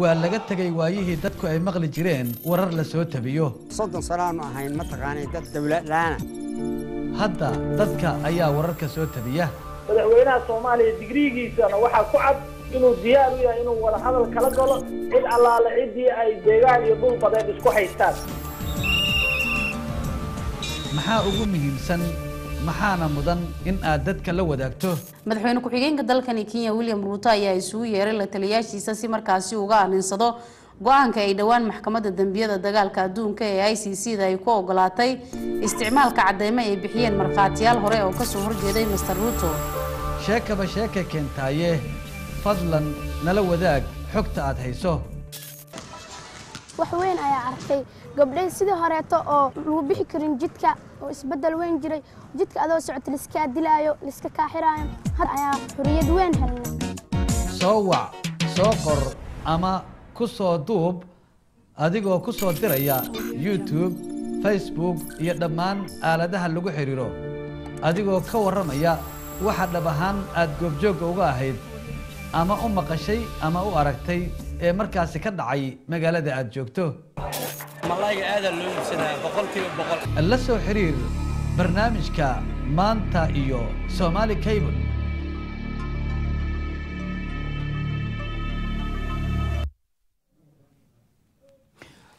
waa laga tegay waayihii dadku ay maqli jireen warar la soo tabiyo. Soddon sanaanu ahayn mataqaanay dad dawladlaana hadda dadka ayaa wararka soo tabiya. Madaxweynaha soomaaliya digriigiisana waxaa ku cad inuu diyaar u yahay inuu wada hadal kala galo cid allaale ciddii ay deegaan iyo dhul badeed isku haystaan. Maxaa ugu muhiimsan maxaana mudan in aad dadka la wadaagto? Madaxweyne ku-xigeenka dalkani kenya william ruuto ayaa isugu yeeray la taliyaashiisa si markaasi uga aninsado go'aanka ay dhowaan maxkamadda dembiyada dagaalka adduunka ee i c c da ay ku ogolaatay isticmaalka cadeymo ay bixiyeen markhaatiyaal hore oo ka soo horjeeday master ruuto sheekaba sheeka keentaaye fadlan nala wadaag xogta aad hayso. Wax weyn ayaa arkay gabdhay sidii horeeto oo lagu bixi karin jidka oo isbeddel weyn jiray. Jidka adoo socota liskaa dilaayo liska kaaxiraayo had ayaa xuriyad weyn helnay soo wac soo qor ama ku soo duub adigoo ku soo diraya youtube facebook iyo dhammaan aaladaha lagu xidhiiro adigoo ka warramaya waxa dhab ahaan aad goobjoogga uga ahayd ama u maqashay ama u aragtay ee markaasi ka dhacay magaalada aad joogto. Malayga aadaa loo iibsadaa boqolkiiba boqol. La soo xiriir barnaamijka maanta iyo somaali cable.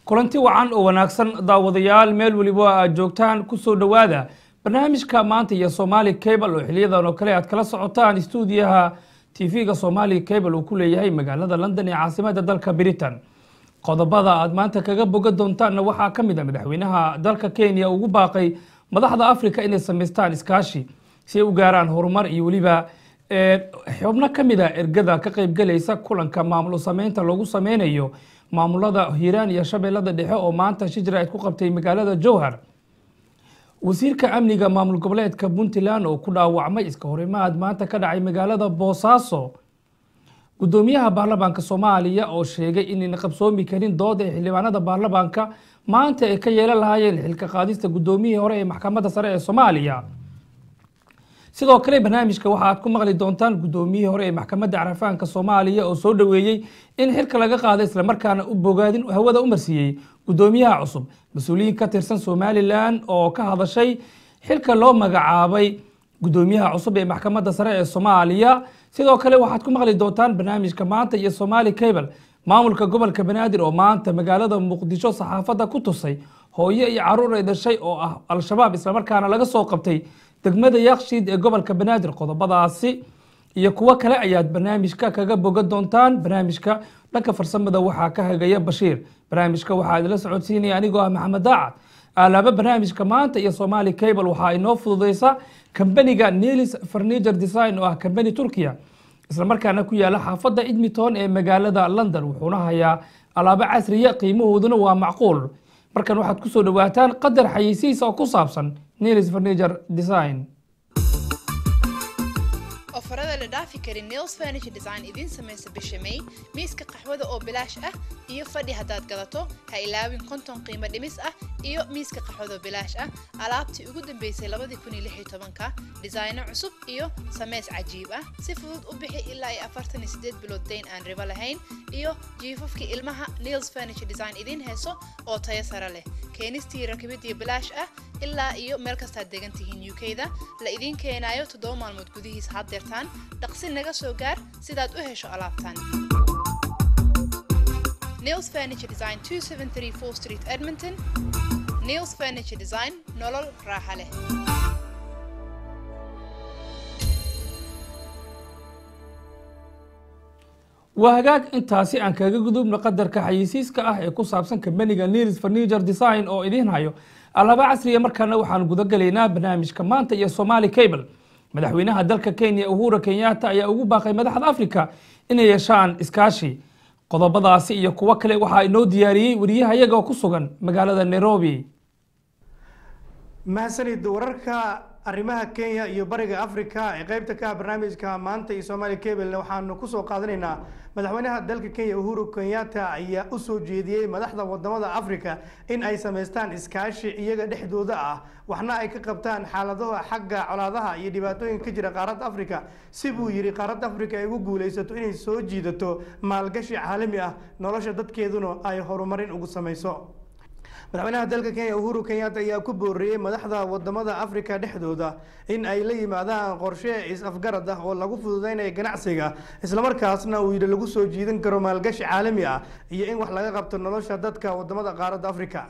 Kulanti wacan oo wanaagsan daawadayaal meel weliba aad joogtaan ku soo dhowaada barnaamijka maanta iyo somaali cable oo xiliyadan oo kale aad kala socotaan stuudiyaha tv-ga somaali cable uu ku leeyahay magaalada london ee caasimada dalka britain. Qodobada aad maanta kaga boga doontaanna waxaa ka mid a madaxweynaha dalka kenya ugu baaqay madaxda africa inay samaystaan iskaashi si ay u gaaraan horumar iyo weliba xubno ka mid a ergada ka qaybgalaysa kulanka maamulo sameynta loogu sameynayo maamulada hiiraan iyo shabeellada dhexe oo maanta shijra ayd ku qabtay magaalada jowhar wasiirka amniga maamul goboleedka puntland oo ku dhaawacmay iska horimaad maanta ka dhacay magaalada boosaaso gudoomiyaha baarlamaanka soomaaliya oo sheegay inayna qabsoomi karin dooda ee xildhibaanada baarlamaanka maanta ay ka yeelan lahaayeen xilka qaadista gudoomiyihii hore ee maxkamadda sare ee soomaaliya. Sidoo kale barnaamijka waxa aad ku maqli doontaan gudoomiyihii hore ee maxkamadda carafaanka soomaaliya oo soo dhoweeyey in xilka laga qaado islamarkaana u bogaadin hawada u marsiiyey gudoomiyaha cusub mas'uuliyiin ka tirsan somalilan oo ka hadashay xilka loo magacaabay gudoomiyaha cusub ee maxkamadda sare ee soomaaliya. Sidoo kale waxaad ku maqli doontaan barnaamijka maanta iyo somaali cable maamulka gobolka banaadir oo maanta magaalada muqdisho saxaafadda ku tusay hooyo iyo carruur ay dhashay oo ah al-shabaab islamarkaana laga soo qabtay degmada yakshiid ee gobolka banaadir. Qodobadaasi iyo kuwo kale ayaad barnaamijka kaga boga doontaan. Barnaamijka dhanka farsamada waxaa ka hagaya bashiir barnaamijka waxaa idila socodsiinaya anigoo ah maxamed daacad. Aalaaba barnaamijka maanta iyo somaali cable waxaa inoo fududeysa kambaniga nelis furniture design oo ah kambani turkiya islamarkaana ku yaalla xaafadda edmonton ee magaalada london wuxuuna hayaa alaabo casriya qiimahooduna waa macquul. Markan waxaad ku soo dhawaataan qadar xayeysiis oo ku saabsan nelis furniture design la dhaafi karin nails furniture design idiin samaysa bisha may miiska qaxwada oo bilaash ah iyo fadhi haddaad gadato ha ilaawin konton qiimo dhimis ah iyo miiska qaxwada oo bilaash ah. Alaabtii ugu dambeysay tobanka dhisayno cusub iyo sameys cajiib ah. Si fudud u bixi ilaa iyo afartan iyo sideed bilood dayn aan ribo lahayn iyo jiifafkii ilmaha nails furniture design idiin heeso oo tayo sare leh. Keenistii rakibidii bilaash ah ilaa iyo meel kastaad degan tihiin u da la idiin keenaayo toddoba maalmood gudihiis haddeertaan dhaqsi naga soo gaar sidaad u hesho alaabtan. Nails furniture design 2734 street edmonton. Nails furniture design nolol raaxa leh. Waa hagaag intaasi aan kaga gudubno qadarka xayeysiiska ah ee ku saabsan kambaniga nelis furniture design oo idiin hayo. Alaaba casriya markaana waxaan gudagalaynaa barnaamijka maanta iyo somaali cable madaxweynaha dalka kenya uhura kenyatta ayaa ugu baaqay madaxda africa inay yeeshaan iskaashi. Qodobadaasi iyo kuwo kale waxaa inoo diyaariyey wariyaha iyaga oo ku sugan magaalada nairobi. Mahadsanid wararka arrimaha kenya iyo bariga africa ee qeybta ka ah barnaamijka maanta iyo soomaali cabelna waxaanu ku soo qaadanaynaa madaxweynaha dalka kenya uhuru kenyatta ayaa u soo jeediyey madaxda waddamada africa in ay samaystaan iskaashi iyaga dhexdooda ah waxna ay ka qabtaan xaaladaha xagga colaadaha iyo dhibaatooyinka ka jira qaaradda africa si buu yidhi qaaradda africa ay ugu guuleysato inay soo jiidato maalgashi caalami ah nolosha dadkeeduna ay horumarin ugu samayso madaxweynaha dalka kenya uhuru kenyatta ayaa ku booriyey madaxda waddamada africa dhexdooda in ay la yimaadaan qorshe is-afgarad ah oo lagu fududeynayo ganacsiga islamarkaasna uu yidhi lagu soo jiidan karo maalgashi caalami ah iyo in wax laga qabto nolosha dadka waddamada qaaradda africa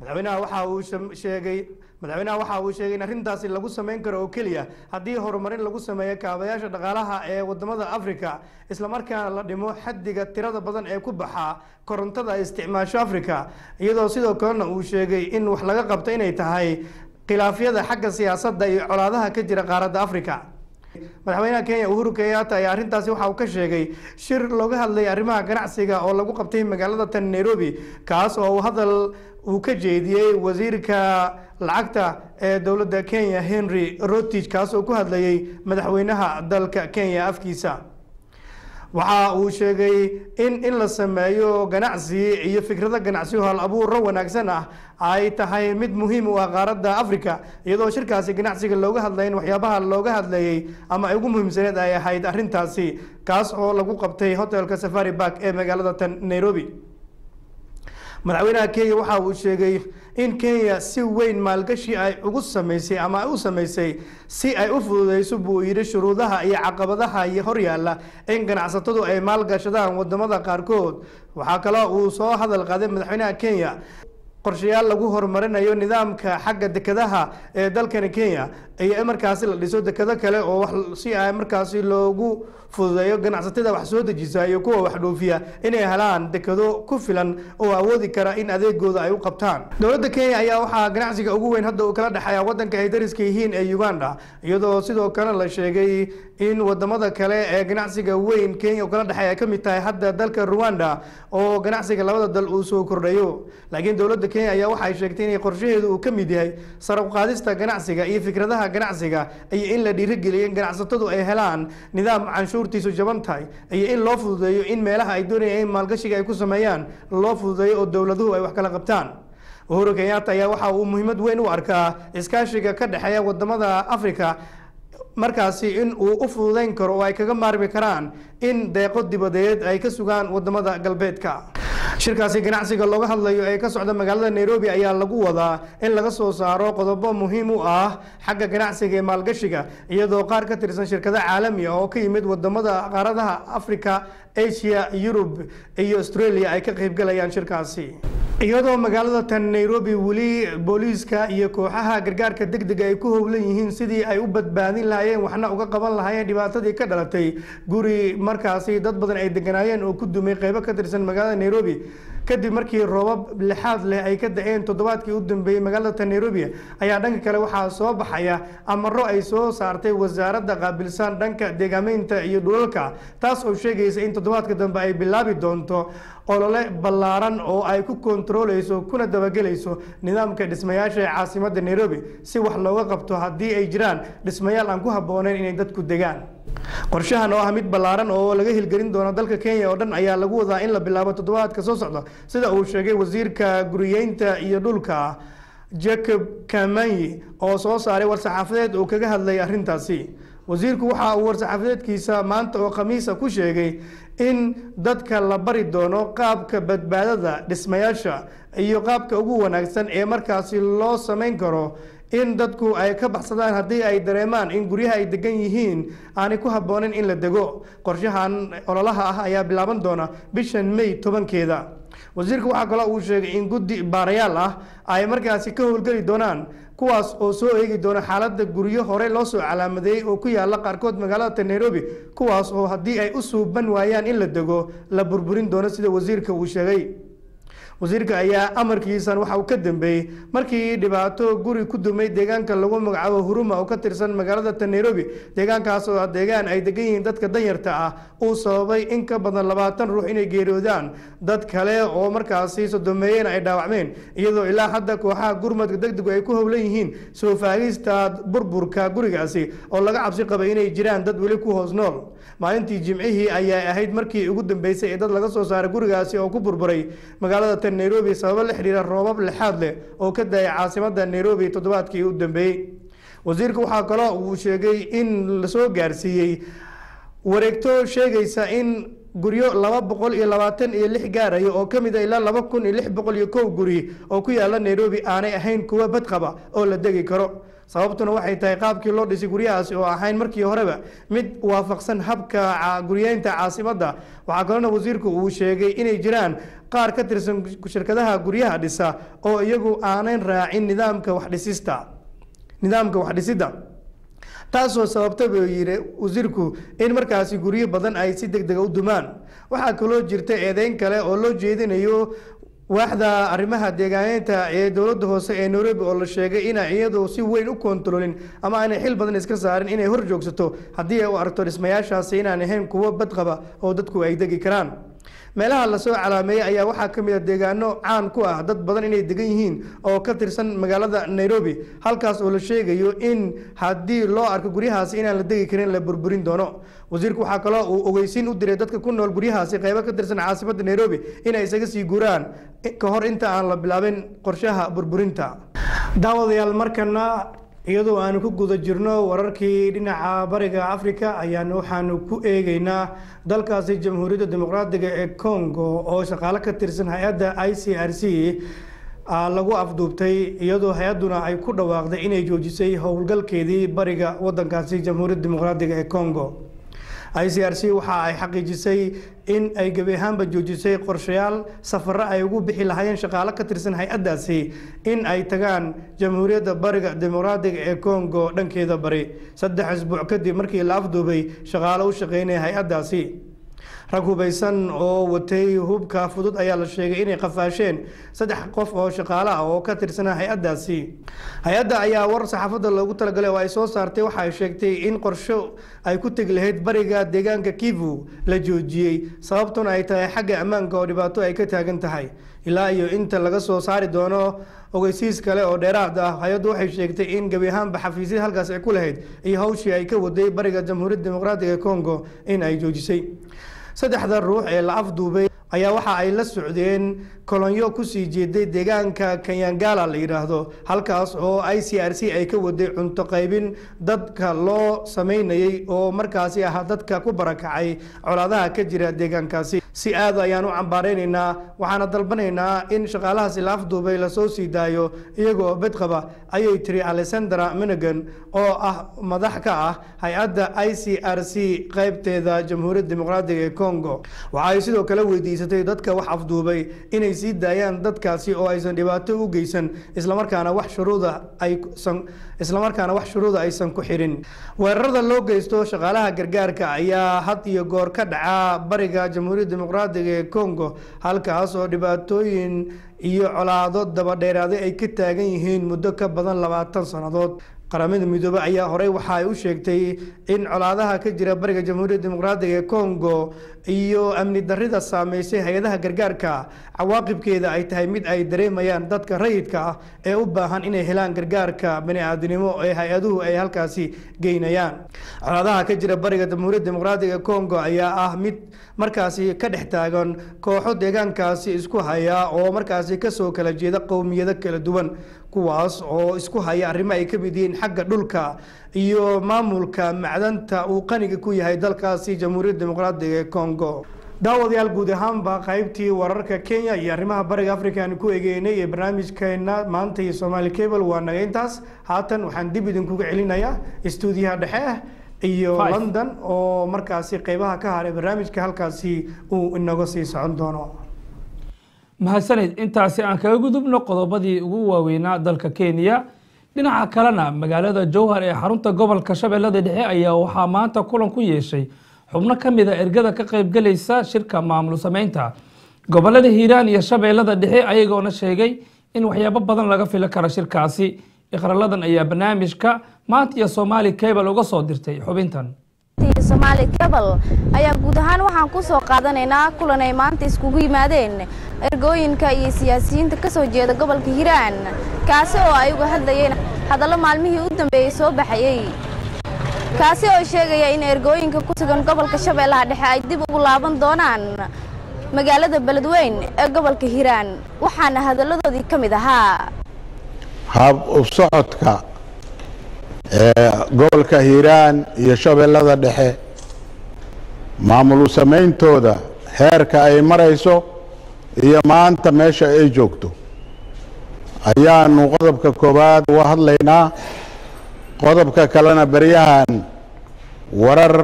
madaxweynaha waxa uu sheegay madaxweynaha waxa uu sheegay in arrintaasi lagu sameyn karo oo keliya. Haddii horumarin lagu sameeyo kaabayaasha dhaqaalaha ee waddamada africa islamarkaana la dhimo xaddiga tirada badan ee ku baxa korontada isticmaasho africa iyadoo sidoo kalena uu sheegay in wax laga qabto inay tahay khilaafyada xagga siyaasadda iyo colaadaha ka jira qaaradda africa madaxweynaha kenya uhuru kenyatta ayaa arrintaasi waxa uu ka sheegay shir looga hadlayay arrimaha ganacsiga oo lagu qabtay magaalada tan nairobi kaas oo uu hadal uu ka jeediyey wasiirka lacagta ee dowladda kenya henry rotich kaas oo ku hadlayay madaxweynaha dalka kenya afkiisa. Waxa uu sheegay in in la sameeyo ganacsi iyo fikrado ganacsi hal abuuro wanaagsan ah ay tahay mid muhiim u ah qaaradda africa iyadoo shirkaasi ganacsiga looga hadlay in waxyaabaha looga hadlayay ama ay ugu muhiimsaneed ay ahayd arrintaasi kaas oo lagu qabtay hotelka safari bark ee magaalada tan nairobi madaxweynaha kenya waxa uu sheegay in kenya si weyn maalgashi ay ugu sameysay ama ay u sameysay si ay u fududeyso buu yidhi shuruudaha iyo caqabadaha iyo horyaala in ganacsatadu ay maalgashadaan waddamada qaarkood. Waxaa kaloo uu soo hadal qaaday madaxweynaha kenya qorshayaal lagu horumarinayo nidaamka xagga dekadaha ee dalkani kenya in markaasi la dhiso dekado kale oo wax si ay markaasi loogu fududeeyo ganacsatada wax soo dejisa iyo kuwa wax dhoofiya inay helaan dekado ku filan oo awoodi kara in adeegooda ay u qabtaan. Dowladda kenya ayaa waxaa ganacsiga ugu weyn hadda uu kala dhexeeya wadanka ay dariska yihiin ee uganda iyadoo sidoo kale la sheegay in waddamada kale ee ganacsiga weyn kenya uu kala dhexeeya ay ka mid tahay hadda dalka rwanda oo ganacsiga labada dal uu soo kordhayo. Laakiin dowladda kenya ayaa waxay sheegtay inay qorshaheedu uu ka mid yahay sar u qaadista ganacsiga iyo fikradaha ganacsiga iyo in la dhiirigeliyo in ganacsatadu ay helaan nidaam canshuurtiisu jaban tahay. Iyo in loo fududeeyo in meelaha ay doonayaan in maalgashiga ay ku sameeyaan loo fududeeyo oo dowladuhu ay wax kala qabtaan. Uhuru kenyatta ayaa waxa uu muhiimad weyn u arkaa iskaashiga ka dhexeeya waddamada africa markaasi in uu u fududeyn karo oo ay kaga maarmi karaan in deeqo dibadeed ay ka sugaan waddamada galbeedka shirkaasi ganacsiga looga hadlayo ee ka socda magaalada nairobi ayaa lagu wadaa in laga soo saaro qodobo muhiim u ah xagga ganacsiga ee maalgashiga iyadoo qaar ka tirsan shirkado caalami ah oo ka yimid waddamada qaaradaha africa asia yurub iyo australia ay ka qaybgalayaan shirkaasi. Iyadoo magaalada tan nairobi weli booliiska iyo kooxaha gargaarka degdega ay ku howlan yihiin sidii ay u badbaadin lahaayeen waxna uga qaban lahaayeen dhibaatadii ka dhalatay guri. Markaasi dad badan ay deganaayeen oo ku dumay qeybo ka tirsan magaalada nairobi kadib markii roobab lixaad leh ay ka da'een toddobaadkii u dambeeyey magaalada tan nairobi ayaa dhanka kale waxaa soo baxaya amaro ay soo saartay wasaaradda qaabilsan dhanka deegaameynta iyo dhulalka taas oo sheegaysa in toddobaadka dambe ay bilaabi doonto olole ballaaran oo ay ku kontaroleyso kuna dabagelayso nidaamka dhismayaasha ee caasimadda nairobi si wax looga qabto haddii ay jiraan dhismayaal aan ku habbooneyn inay dadku degaan. Qorshahan oo ah mid ballaaran oo laga hilgelin doono dalka kenya oo dhan ayaa lagu wadaa in la bilaabo toddobaadka soo socda sida uu sheegay wasiirka guriyeynta iyo dhulka jacob kamanyi oo soo saaray war-saxaafadeed uu kaga hadlay arrintaasi. Wasiirku waxa uu war-saxaafadeedkiisa maanta oo khamiisa ku sheegay in dadka la bari doono qaabka badbaadada dhismayaasha iyo qaabka ugu wanaagsan ee markaasi loo samayn karo in dadku ay ka baxsadaan haddii ay dareemaan in guryaha ay degan yihiin aanay ku habboonin in la dego. Qorshahan ololaha ah ayaa bilaaban doona bishan may tobankeeda wasiirku waxaa kaloo uu sheegay in guddi baarayaal ah ay markaasi ka howlgeli doonaan kuwaas oo soo eegi doona xaaladda guryo hore loo soo calaamadeeyey oo ku yaalla qaarkood magaalada nairobi kuwaas oo haddii ay u suuban waayaan in la dego la burburin doono sida wasiirka uu sheegay wasiirka ayaa amarkiisan waxa uu ka dambeeyey. Markii dhibaato guri ku dumay deegaanka lagu magacaabo huruma oo ka tirsan magaalada ta nairobi deegaankaas oo ah deegaan ay degan yihiin dadka danyarta ah uu sababay in ka badan labaatan ruux inay geeriyoodaan dad kale oo markaasi sodomeeyeen ay dhaawacmeen iyadoo ilaa hadda kooxaha gurmadka degdegu ay ku howlan yihiin soo faagista burburka gurigaasi oo laga cabsi qabay inay jiraan dad weli ku hoos nool. Maalintii jimcihii ayaa ahayd markii ugu dambeysay ee dad laga soo saaray gurigaasi oo ku burburay magaalada tan nairobi sababo la xidhiira roobab lexaad leh oo ka daayay caasimada nairobi toddobaadkii u dambeeyey. Wasiirku waxaa kaloo uu sheegay in la soo gaarsiiyey wareegto sheegaysa in guryo laba boqol iyo labaatan iyo lix gaaraya oo ka mid a ilaa laba kun iyo lix boqol iyo kow guri oo ku yaalla nairobi aanay ahayn kuwa badqaba oo la degi karo sababtuna waxay tahay qaabkii loo dhisay guryahaasi oo ahayn markii horeba mid waafaqsan habka guryeynta caasimadda waxaa kalena wasiirku uu sheegay inay jiraan qaar ka tirsan shirkadaha guryaha dhisa oo iyagu aanan raacin nidaamka waxdhisista nidaamka waxdhisidda taasoo sababta buu yidhi wasiirku in markaasi guryo badan ay si deg dega u dumaan. Waxaa kaloo jirta eedeyn kale oo loo jeedinayo waaxda arrimaha deegaaneynta ee dowladda hoose ee nairobi oo la sheegay inay iyadu si weyn u kontaroolin ama aanay xil badan iska saarin inay hor joogsato haddii ay u aragto dhismayaashaasi inaan ahayn kuwo badqaba oo dadku ay degi karaan meelaha la soo calaameeyey ayaa waxaa ka mid a deegaano caan ku ah dad badan inay degan yihiin oo ka tirsan magaalada nairobi. Halkaas oo la sheegayo in haddii loo arko guryahaasi inaan la degi karin la burburin doono. Wasiirku waxaa kaloo uu ogeysiin u diray dadka ku nool guryahaasi qeybo ka tirsan caasimadda nairobi inay isaga sii guuraan. Ka hor inta aan la bilaabin qorshaha burburinta. Daawadayaal markana iyadoo aanu ku guda jirno wararkii dhinaca bariga africa ayaan waxaanu ku eegeynaa dalkaasi jamhuuriyadda dimuqraadiga ee congo oo shaqaale ka tirsan hay'adda i c r c lagu afduubtay iyadoo hay'adduna ay ku dhawaaqday inay joojisay howlgalkeedii bariga wadankaasi jamhuuriyadda dimuqraadiga ee congo i c r c waxa ay xaqiijisay in ay gebi ahaanba joojisay qorshayaal safaro ay ugu bixi lahaayeen shaqaale ka tirsan hay'addaasi in ay tagaan jamhuuriyadda bariga dimuqraadiga ee congo dhankeeda bari. Saddex isbuuc kadib markii la afduubay shaqaale u shaqeynaya hay'addaasi rag hubaysan oo watay hubka fudud ayaa la sheegay inay qafaasheen saddex qof oo shaqaale ah oo ka tirsana hay'addaasi. Hay'adda ayaa war saxaafadda loogu talagalay oo ay soo saartay waxa ay sheegtay in qorsho ay ku tegi lahayd bariga deegaanka kivu la joojiyey sababtuna ay tahay xagga ammaanka oo dhibaato ay ka taagan tahay. Ilaa iyo inta laga soo saari doono ogeysiis kale oo dheeraad ah hay'addu waxay sheegtay in gebi ahaanba xafiisyad halkaas ay ku lahayd iyo hawshii ay ka waday bariga jamhuuriyadda dimuqraadiga ee congo in ay joojisay saddexda ruux ee la afduubay ayaa waxa ay la socdeen kolonyo ku sii jeeday deegaanka kanyangala la yidhaahdo halkaas oo i c r c ay ka waday cunto qaybin dadka loo sameynayay oo markaasi ah dadka ku barakacay colaadaha ka jira deegaankaasi. Si aad ayaan u cambaareynayna waxaana dalbanaynaa in shaqaalahaasi la afduubay la soo sii daayo iyagoo bedqaba ayay tiri alexandra minigan oo ah madax ka ah hay'adda i c r c qaybteeda jamhuuriyadda dimuqraadiga ee congo. Waxa ay sidoo kale weydiisatay dadka wax afduubay inay sii daayaan dadkaasi oo aysan dhibaato u geysan islamarkaana wax shuruuda aysan islamarkaana wax shuruuda aysan ku xirin. Weerarada loo geysto shaqaalaha gargaarka ayaa had iyo goor ka dhaca bariga jamhuuriyadda dimuqraadiga ee congo halkaas oo dhibaatooyin iyo colaado dabadheeraaday ay ka taagan yihiin muddo ka badan labaatan sannadood qaramada midoobe ayaa horey waxa ay u sheegtay in colaadaha ka jira bariga jamhuuriyadda dimuqraadiga ee congo iyo amni darrida saameysay hay'adaha gargaarka. Cawaaqibkeeda ay tahay mid ay dareemayaan dadka rayidka ah ee u baahan inay helaan gargaarka bani-aadinimo ee hay'aduhu ay halkaasi geynayaan. Colaadaha ka jira bariga jamhuuriyadda dimuqraadiga ee congo ayaa ah mid markaasi ka dhex taagan kooxo deegaankaasi isku haya oo markaasi ka soo kala jeeda qowmiyado kala duwan kuwaas oo isku haya arrimo ay ka mid yihiin xagga dhulka iyo maamulka macdanta uu qaniga ku yahay dalkaasi jamhuuriyadda dimuqraadiga ee congo. Daawadayaal guud ahaanba qaybtii wararka kenya iyo arrimaha bariga africa aan ku egeynay ee barnaamijkeena maanta iyo somaali cable waa naga intaas. Haatan waxaan dib idinkuga celinayaa istuudiyaha dhexe iyo london oo markaasi qeybaha ka haray barnaamijka halkaasi uu inaga sii socon doono mahadsanid intaasi aan kaga gudubno qodobadii ugu waaweynaa dalka kenya. Dhinaca kalena magaalada jowhar ee xarunta gobolka shabeellada dhexe ayaa waxaa maanta kulan ku yeeshay xubno ka mid a ergada ka qaybgelaysa shirka maamul sameynta. Gobolada hiiraan iyo shabeellada dhexe ayagoona sheegay in waxyaabo badan laga fili karo shirkaasi. Iqraladan ayaa barnaamijka maanta iyo soomaali cable uga soo dirtay xubintan. Somaali cable ayaa guud ahaan waxaan ku soo qaadanaynaa kulan ay maanta iskugu yimaadeen ergooyinka iyo siyaasiyiinta ka soo jeeda gobolka hiiraan kaasi oo ay uga hadlayeen hadallo maalmihii u dambeeyey soo baxayey kaasi oo sheegaya in ergooyinka ku sugan gobolka shabeellaha dhexe ay dib ugu laaban doonaan magaalada beledweyn ee gobolka hiiraan waxaana hadalladoodii ka mid ahaa. Hab u socodka ee gobolka hiiraan iyo shabeellada dhexe maamulu samayntooda heerka ay marayso iyo maanta meesha ay joogto. Ayaanu qodobka koowaad uga hadlaynaa. Qodobka kalena beryahan warar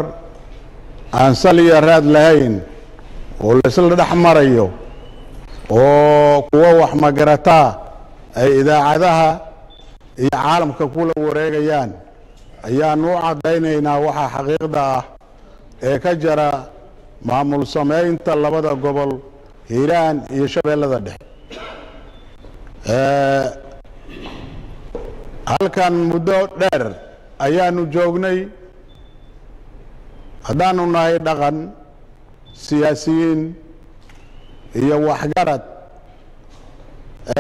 aan sal iyo raad lahayn oo laisla dhex marayo oo kuwo wax magarataa ay idaacadaha iyo caalamka kula wareegayaan. Ayaanu u caddaynaynaa waxaa xaqiiqda ah ee ka jira maamul samaynta labada gobol hiiraan iyo shabeellada dhexe halkan muddo dheer ayaanu joognay. Haddaanu nahay dhaqan siyaasiyiin iyo waxgarad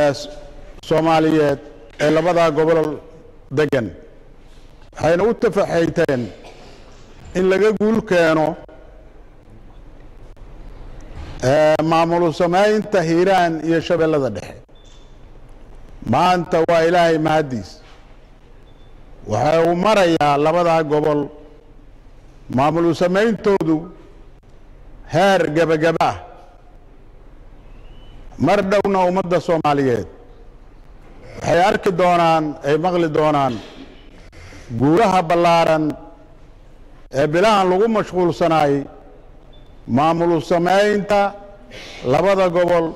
ee soomaaliyeed ee labadaa gobol degan waxayna u tafaxayteen in laga guul keeno maamulu samaynta hiiraan iyo shabeellada dhexe. Maanta waa ilaahay mahaddiis. Waxa uu marayaa labadaa gobol. Maamulu samayntoodu heer gebagaba mar dhowna ummadda soomaaliyeed. Waxay arki doonaan ay maqli doonaan guulaha ballaaran ee bilahan lagu mashquulsanaay maamulu samaynta labada gobol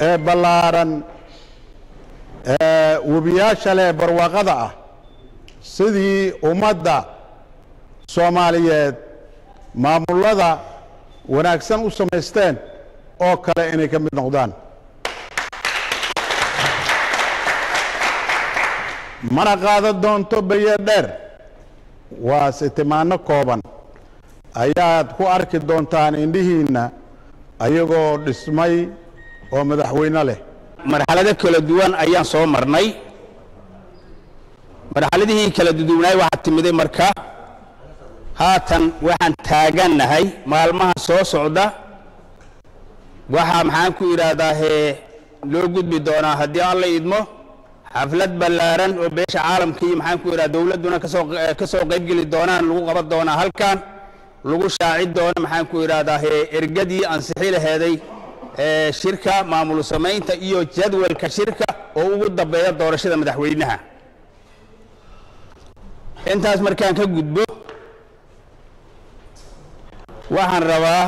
ee ballaaran ee webiyaasha leh barwaaqada ah sidii ummadda soomaaliyeed maamullada wanaagsan u samaysteen oo kale inay ka mid noqdaan. Mana qaadan doonto baye dheer? Waa sitimaano kooban ayaad ku arki doontaan indhihiinna ayagoo dhismay oo madaxweyne leh. Marxalado kala duwan ayaan soo marnay. Marxaladihii kala duduwanaay waxaa timiday marka haatan waxaan taagannahay maalmaha soo socda. Waxaa maxaan ku idhaahdaa hee loo gudbi doonaa haddii alla idmo? Xaflad ballaaran oo beesha caalamka iyo maxaan ku idhaha dowladduna ka soo ka soo qaybgeli doonaan lagu qaban doonaa halkan lagu shaaci doono maxaan ku idhaahdaa ergadii ansixi laheeday ee shirka maamul samaynta iyo jadwalka shirka oo ugu dambeeya doorashada madaxweynaha. Intaas markaan ka gudbo waxaan rabaa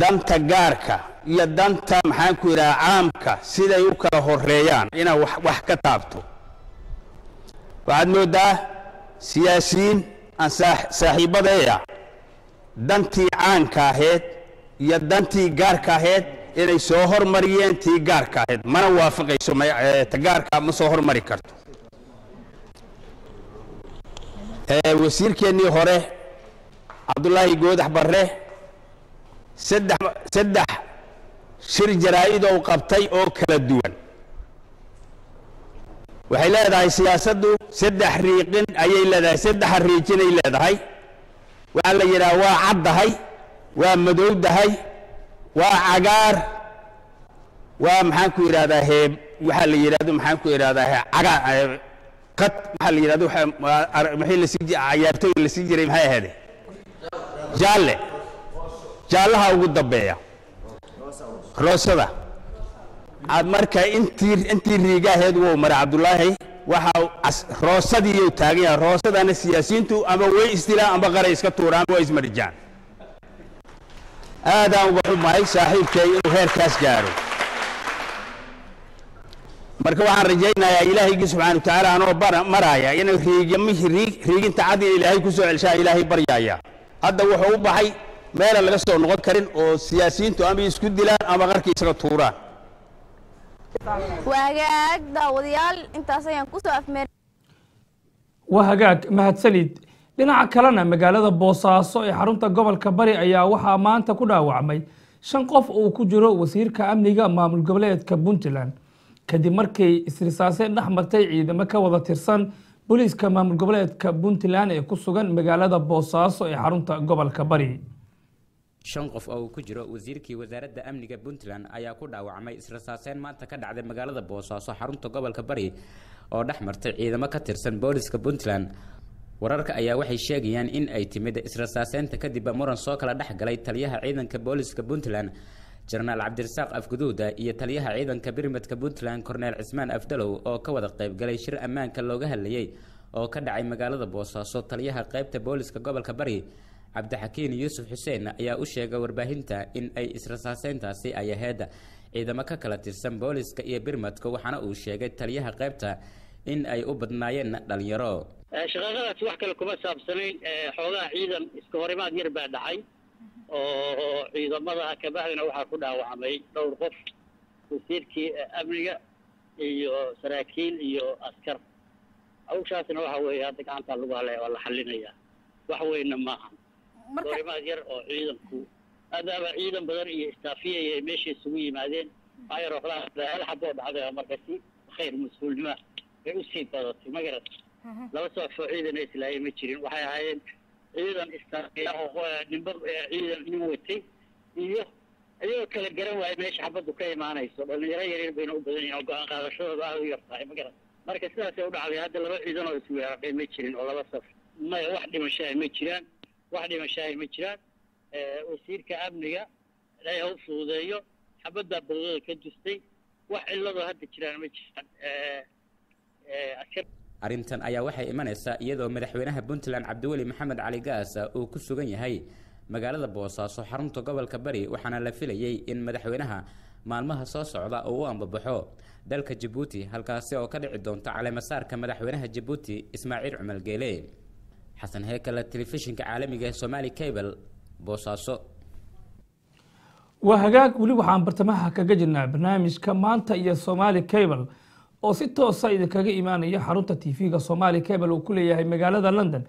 danta gaarka iyo danta maxaan ku idhaha caamka siday u kala horeeyaan inaan wax wax ka taabto. Waxaad mooddaa siyaasiyiin aan saax- saaxiibadeeya. Dantii caanka ahayd iyo dantii gaarka ahayd inay soo hormariyeen tii gaarka ahayd. Mana waafaqayso ma- eh, ta gaarka ma soo hormari karto. Wasiirkeennii hore cabdullaahi goodax barre saddex shir jaraa'id oo qabtay oo kala duwan waxay leedahay siyaasaddu saddex riiqin ayay leedahay saddexa riijinay leedahay. Waxaa la yidhaha waa caddahay waa madowdahay waa cagaar waa maxaan ku yidhahdaa hee waxaa la yidhahdo maxaan ku yidhahdaa hee cagaa eh, qad. Waxaa la yidhahdo maxay la sii cayaartooyda la sii jiray maxay ahayd jaalle. Jaallaha ugu dambeeya. Roosada marka intii riigaaheed wuu maray cabdulaahi waxa uu cas- roosadii uu taagan yahay. Roosadana siyaasiyiintu ama way isdilaan ama qaray iska tuuraan ama way ismarijaan aadaan uga xumahay saaxiibkay inuu heerkaas gaaro. Marka waxaan rajaynayaa ilaahaygi subxaana wa tacaala anoo maraaya inuu riiginta cad in ilaahay ku soo celshaa ilaahay baryaaya. Hadda wuxuu u baxay meelan laga soo noqon karin oo siyaasiyiintu ama isku dilaan ama qarkii isaga tuuraan waa hagaag daawadayaal intaas ayaan ku soo afmeer waa hagaag mahadsanid dhinaca kalena magaalada boosaaso ee xarunta gobolka bari ayaa waxaa maanta ku dhaawacmay shan qof uu ku jiro wasiirka amniga maamul goboleedka puntland kadib markay isrisaaseen dhex martay ciidamo ka wada tirsan booliiska maamul goboleedka puntland ee ku sugan magaalada boosaaso ee xarunta gobolka bari shan qof oo uu ku jiro wasiirkii wasaaradda amniga puntland ayaa ku dhaawacmay israsaaseen maanta ka dhacday magaalada boosaaso xarunta gobolka bari oo dhex martay ciidamo ka tirsan booliska puntland. Wararka ayaa waxay sheegayaan in ay timid israsaaseynta kadib muran soo kala dhex galay taliyaha ciidanka booliska puntland jenaraal cabdirasaaq afguduuda iyo taliyaha ciidanka birmadka puntland korneel cismaan afdalow oo ka wada qaybgalay shir ammaanka looga hadlayay oo ka dhacay magaalada boosaaso taliyaha qaybta booliska gobolka bari cabdixakiin yuusuf xuseen ayaa u sheegay warbaahinta in ay israsaaseyntaasi ay ahayd ciidamo ka kala tirsan booliska iyo birmadka waxaana uu sheegay taliyaha qaybta in ay u badnaayeen dhalinyaro shaqaaqadaasi wax kale kuma saabsanayn. Xoogaha ciidan iska horimaad yar baa dhacay oo ciidamada kabacdina waxaa ku dhaawacmay dhowr qof wasiirkii amniga iyo saraakiil iyo askar. Hawshaasna waxa weeye hadda gacanta lagu halaya waa la xalinayaa wax weynna maaha horimaad yar oo ciidanku maadaama ciidan badan iyo istaafiyay ay meesha isugu yimaadeen yar hal xaboo dhacday oo marka si khayr mas'uulnima bay u sii badatay ma garat laba socfoo ciidan islaaya ma jirin. Waxay ahaayeen ciidan istaafiya nimba ciidan nin watay iyo iyagoo kala garan waaya meesha xabaddu ka imaanayso. Dhalinyaro yaryar bayna u badan yihiin oo go'aan qaadashadooda aada u yar tahay ma garat marka sidaasay u dhacday hadda laba ciidan oo isweerarday ma jirin oo laba saf maya wax dhimashaha ma jiraan wax dhimashaha ma jiraan wasiirka amniga ilaahay ha u fududeeyo xabaddaa bowdada ka dustay wax ciladoo hadda jiraan ma jiraan arrintan ayaa waxay imanaysaa iyadoo madaxweynaha puntland cabdiweli maxamed cali gaas uu ku sugan yahay magaalada boosaaso xarunta gobolka bari waxaana la filayay in madaxweynaha maalmaha soo socda uu u ambabaxo dalka jabuuti halkaasi oo ka dhici doonta caleemasaarka madaxweynaha jabuuti ismaaciil cumar geele xasan heekale telefishinka caalamiga ee somaali cable boosaaso waa hagaag weli waxaan bartamaha kaga jirnaa barnaamijka maanta iyo somaali cable oo si toosa idinkaga imaanaya xarunta tv-ga somaali cable uu ku leeyahay magaalada london.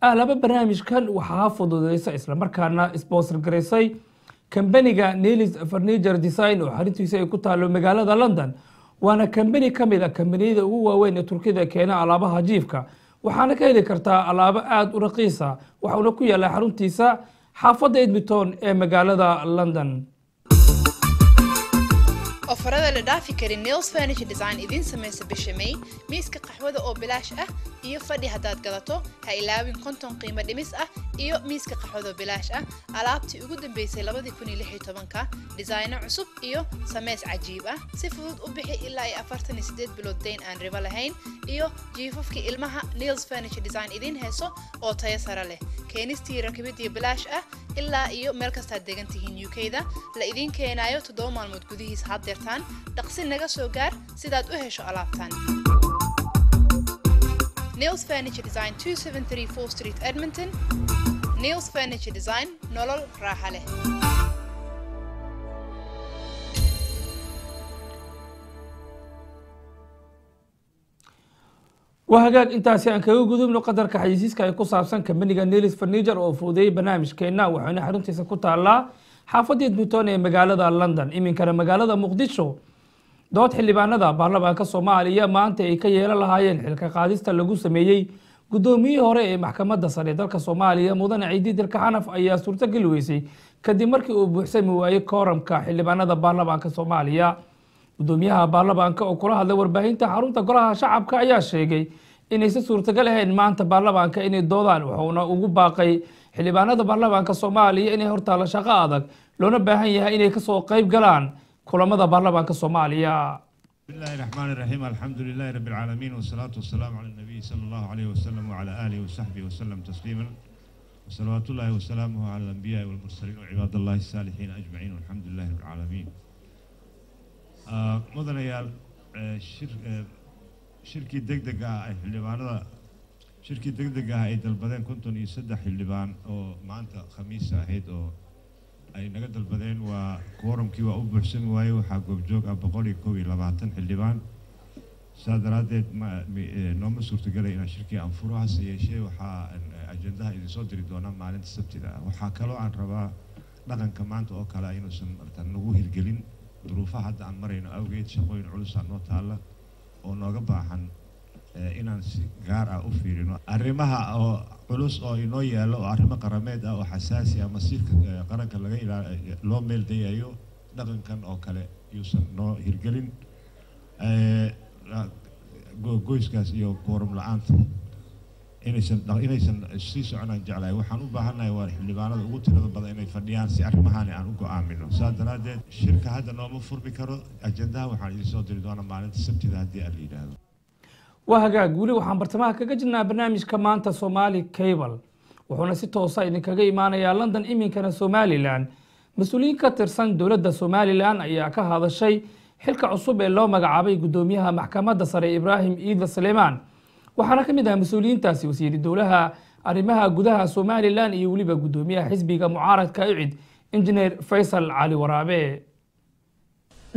Ahlaba barnaamijkan waxaa fududeysa islamarkaana sponsor garaysay kambaniga nelis furniture design oo xarintiisa ay ku taalo magaalada london. Waana kambani ka mid a kambaniyada ugu waaweyn ee turkida keena alaabaha jiifka waxaana ka heli kartaa alaabo aada u raqiisa waxauna ku yaallaa xaruntiisa xaafadda edmonton ee magaalada london ofarada la dhaafi karin nails furniture design idiin samaysa bisha may miiska qaxwada oo bilaash ah iyo fadhi haddaad gadato ha ilaawin konton qiimo dhimis ah iyo miiska qaxwada oo bilaash ah. Alaabtii ugu dambeysay labadii kun iyo lix iyo tobanka dhisayno cusub iyo sameys cajiib ah. Si fudud u bixi ilaa iyo afartan iyo sideed bilood dayn aan ribo lahayn iyo jiifafkii ilmaha nails furniture design idiin heeso oo tayo sare leh. Keenistii rakibidii bilaash ah ilaa iyo meel kastaad degan tihiin da la idiin keenaayo toddoba maalmood gudihiis haddeertaan dhaqsi naga soo gaar sidaad u hesho alaabtan nails furniture design 2734 street edmonton. Nails furniture design nolol raaxa leh. Waa hagaag intaasi aan kaga gudubno qadarka xayisiiska ay ku saabsan kambaniga nelis furniture oo fuudeeyey barnaamijkeenna waxayna xaruntiisa ku taallaa xaafadda edmonton ee magaalada london iminkana magaalada muqdisho dood xildhibaanada baarlamaanka soomaaliya maanta ay ka yeelan lahaayeen xilka qaadista lagu sameeyey guddoomiyihii hore ee maxkamadda sare dalka soomaaliya mudane ciidi dilka xanaf ayaa suurtogeli weysay kadib markii uu buuxsami waayey kooramka xildhibaanada baarlamaanka soomaaliya gudoomiyaha baarlamaanka oo kula hadlay warbaahinta xarunta golaha shacabka ayaa sheegay inaysan suurtagal ahayn maanta baarlamaanka inay doodaan wuxuuna ugu baaqay xildhibaanada baarlamaanka soomaaliya inay hortaalo shaqo adag loona baahan yahay inay kasoo qayb galaan kulamada baarlamaanka soomaaliya بسم الله الرحمن الرحيم الحمد لله رب العالمين والصلاة والسلام على النبي صلى الله عليه وسلم وعلى آله وصحبه وسلم تسليما وصلوات الله وسلامه على الأنبياء والمرسلين وعباد الله الصالحين أجمعين والحمد لله رب العالمين آه مدن يا شر shirkii degdegaa ah xildhibaanada shirkii degdega ah ay dalbadeen konton iyo saddex xildhibaan oo maanta khamiisa ahayd oo ay naga dalbadeen waa quorumkii waa u buuxsami waaye waxaa goobjoog ah boqol iyo kow iyo labaatan xildhibaan. Saa daraaddeed e, nooma suurtagelay inaan shirkii anfuro hase yeeshee waxaa ajendaha idin soo diri doonaa maalinta sabtida. Waxaa kaloo aan rabaa dhaqanka maanta oo kale inuusan marta nagu hirgelin. Duruufaha hadda aan marayno awgeed shaqooyin culusaa noo taalla oo nooga baahan eh, inaan si gaar ah u fiirino. Arrimaha oo culus oo inoo yaalo oo arrimo qarameed ah oo xasaasi ah masiirka eh, qaranka laga ilaa eh, loo meeldayayo dhaqankan oo kale yuusan noo hirgelin. Goyskaas iyo quorum la'aanta inaysan sii soconaan jeclahay. Waxaan u baahannahay waa xildhibaanada ugu tirada badan inay fadhiyaan si arrimahaani aan u go'aamino. Saa daraaddeed shirka hadda nooma furmi karo. Ajendaha waxaan idin soo diri doonaa maalinta sabtida haddii aan la yidhaahdo. Waa hagaag weli waxaan bartamaha kaga jirnaa barnaamijka maanta somaali cable. Wuxuuna si toosa idinkaga imaanayaa london iminkana somalilan mas'uuliyiin ka tirsan dowladda somalilan ayaa ka hadashay xilka cusub ee loo magacaabay guddoomiyaha maxkamadda sare ibraahim iida suleymaan waxaana ka mid ah mas'uuliyiintaasi wasiiri dowlaha arrimaha gudaha somalilan iyo weliba guddoomiyaha xisbiga mucaaradka icid injineer faysal cali waraabe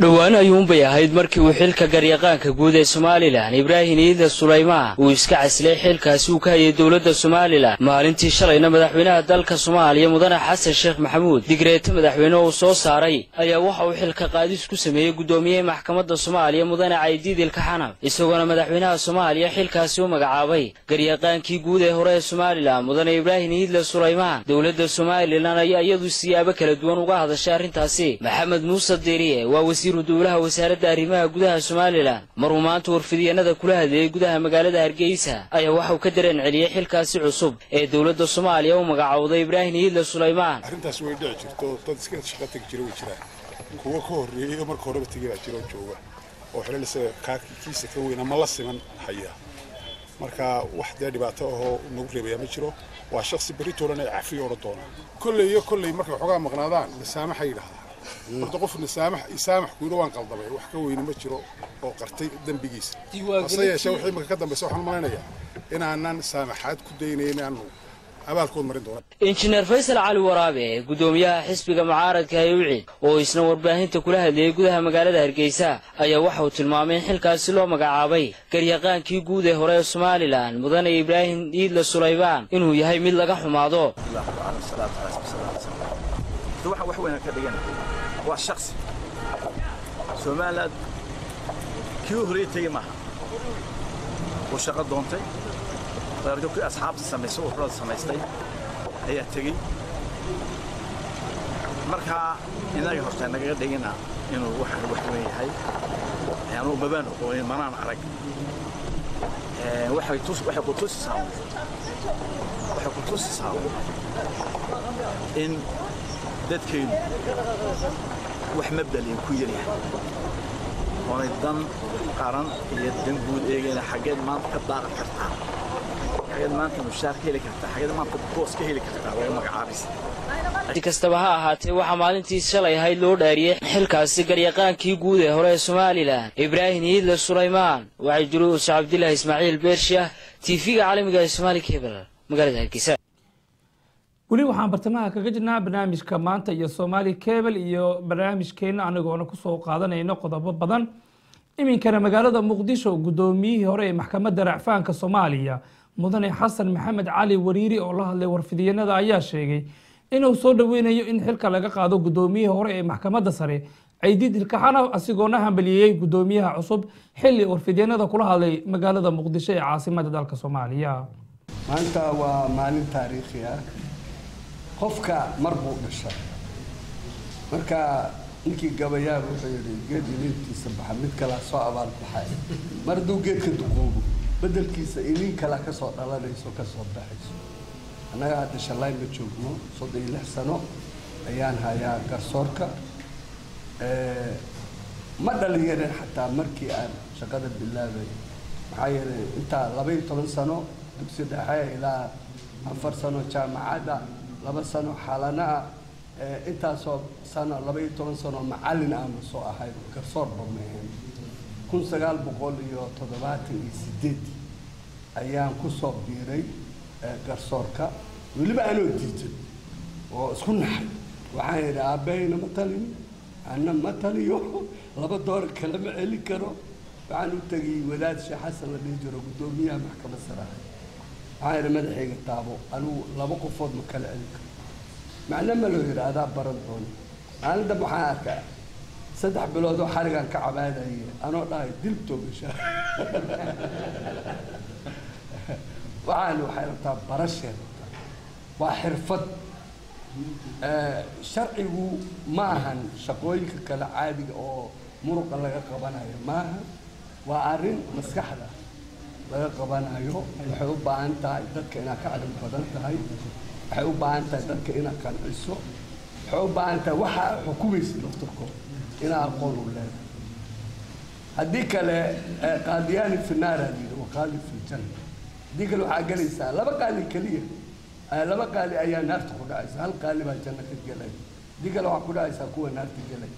dhowaan ayuunbay ahayd markii uu xilka garyaqaanka guud ee somalilan ibraahim iida sulaymaan uu iska caslay xilkaasi uu ka hayay dowladda somalilan. Maalintii shalayna madaxweynaha dalka soomaaliya mudane xasan sheekh maxamuud digreeto madaxweyne uu soo saaray ayaa waxa uu xilka qaadis ku sameeyey guddoomiyaha maxkamadda soomaaliya mudane caydiid ilkaxanab isagoona madaxweynaha soomaaliya xilkaasi u magacaabay. Garyaqaankii guud ee hore ee somalilan mudane ibraahim iidle sulaymaan dowladda somalilan ayaa iyadu siyaabo kala duwan uga hadashay arrintaasi. Maxamed muuse diiriye waa wasiiru dowlaha wasaaradda arrimaha gudaha somalilan maruu maanta kula hadleeyey gudaha magaalada hargeysa ayaa waxa uu ka dareen celiyey xilkaasi cusub ee dowladda soomaaliya u magacowday ibraahim iidle sulaymaan. Arrintaas way dhici jirto dad iska shaqo tegi jira way jiraan. Kuwa ka horreeyey marka horeba jira oo jooga oo xilal isaga kaa kiisa ka weyn ama la siman haya. Marka wax dee dhibaato ahoo nagu reebaya ma jiro waa shaksi berri ay cafiyo odhan doonaan kolley iyo kolley markay waxoogaa maqnaadaan nasaamaxa yidhahdaa horta qof nasaamax isaamax kuuna waan qaldamay wax ka weyne ma jiro oo qartay dembigiisa. Hase yeeshee wixii imika ka dambaysa waxaan malaynayaa inaanan saamaxaad ku daynayn aanu injineer faysal cali waraabe guddoomiyaha xisbiga mucaaradka ee ucid oo isna warbaahinta kula hadleeyey gudaha magaalada hargeysa ayaa waxa uu tilmaamay in xilkaasi loo magacaabay. Garyaqaankii guud ee hore ee somalilan mudane ibraahim iidle sulaymaan inuu yahay mid laga xumaado دوحة وحوينة كدينا هو الشخص سومالاد كيو هريتي ماها وشغل دونتي. ويرجوك أصحاب السميسو وفرد السميستي هي تجي مركا إنا يهرتا نغير دينا. إنو وحر وحوي هاي. يعني ببانو وين ما نعرف عليك آه، وحر يتوس وحر يتوس ساو وحر يتوس ساو إن dadkaynu wax mabdaliin ku yaryahay oonay dan qaran iyo dan guud eegayna xaggeed maanta ka daaqi kartaa xaggeed maanta mushaar ka heli kartaa xaggeed maanta boos ka heli kartaa laga magacaabaysa si kastaba ha ahaatee waxaa maalintii shalay ahayd loo dhaariyey xilkaasi garyaqaankii guud ee hore ee somalilan ibraahim iidle sulaymaan waxay juruus cabdilaahi ismaaciil beershiah tv-ga caalamiga ee somaali cable magaalada hargeysa weli waxaan bartamaha kaga jirnaa barnaamijka maanta iyo soomaali cable iyo barnaamijkeena anagoona ku soo qaadanayno qodobo badan. Iminkana magaalada muqdisho guddoomiyihii hore ee maxkamadda racfaanka soomaaliya mudane xasan maxamed cali wariiri oo la hadlay warfidyanada ayaa sheegay inuu soo dhoweynayo in xilka laga qaado guddoomiyihii hore ee maxkamadda sare. Caydiid ilkaxana asigoona hambaliyeeyey guddoomiyaha cusub xilli warfidyanada kula hadlay magaalada muqdisho ee caasimada dalka soomaaliya. Maanta waa maalin taariikhi ah qofka mar buu dhashay marka ninkii gabayaab wuxuu yidhi geed iniintiisa baxa mid kalaa soo abaal baxay. Mar hadduu geedka duqoobo beddelkiisa iniin kalaa ka soo dhalanayso ka soo baxayso. Annaga hadda shalay ma joogno soddon iyo lix sano ayaan hayaa garsoorka. Ma dhalinyarin xataa markii aan shaqada bilaabay. Maxaa yeelay intaa laba iyo toban sano dugsi dhexe ilaa afar sano jaamacadda laba sano xalanaha intaasoo sano laba iyo toban sano macallin aanu soo ahay garsoorba maahan kun sagaal boqol iyo toddobaatan iyo sideed ayaan ku soo biiray eh, garsoorka. Weliba anoo diidan oo isku naxay waxaan yidhi aabbahayna ma talin anna ma taliyo. Laba door kale ma celin karo. Waxaan u tegay wadaad sheekh xasan la dhihi jiro guddoomiyaha maxkamad sare yidhi madaxayga taabo anigu laba qofood ma kala celin karo macno ma loo yidhi adaa baran doono maalin dambe waxaan arkaa saddex bilood oo xarigaan ka cabaadayay anoo dhahay dilb toogasha waxaan waxay rabtaa barashee rabtaa waa xirfad sharcigu ma ahan shaqooyinka kale caadiga oo muruqa laga qabanayo. Maaha waa arrin maskaxda laga qabanayo waxay u baahan tahay dadka inaad ka cadin badan tahay waxay u baahan tahay dadka inaad qanciso waxay u baahan tahay waxa aad xukumaysa daftarkooda inaad aqoon u leedahay. Haddii kale eh, qaadiyaani finaara yidhi wa qaali fi ljanna haddii kale waxaa gelaysaa laba qaali keliya Eh, laba qaali ayaa naarta ku dhacaysa hal qaali baa janno ka gelay haddii kale waxaa ku dhacaysaa kuwa naarta gelay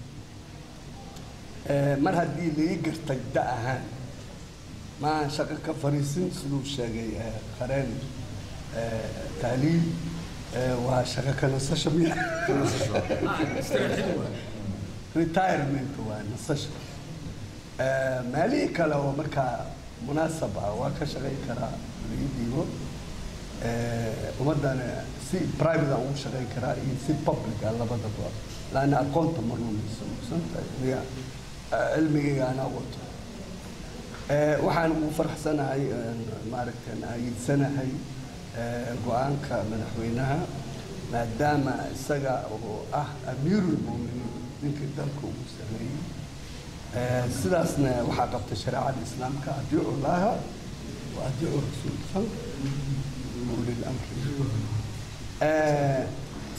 Eh, mar haddii laii gartay da ahaan maan shaqo ka fariisin siduu sheegay eh, qareen eh, taaliil eh, waa shaqo ka nasasho miya retirement waa nasasho. Eh, meelihii kale oo markaa munaasab ah waa ka shaqayn karaa laii dhiibo Eh, ummaddana si private aan ugu shaqayn karaa iyo si public ah labadaba laanna aqoonta ma lumayso eh, cilmigayga anaa wato Eh, Eh, waxaan ugu faraxsanahay maaragtan ayidsanahay eh, go'aanka madaxweynaha maadaama isaga oo ah amiirulmuminiin ninka dalka ugu sameeyey. Eh, sidaasna waxaa qabta shareecada islaamka adiicu llaaha wa adiicu rasuulsan ulilamri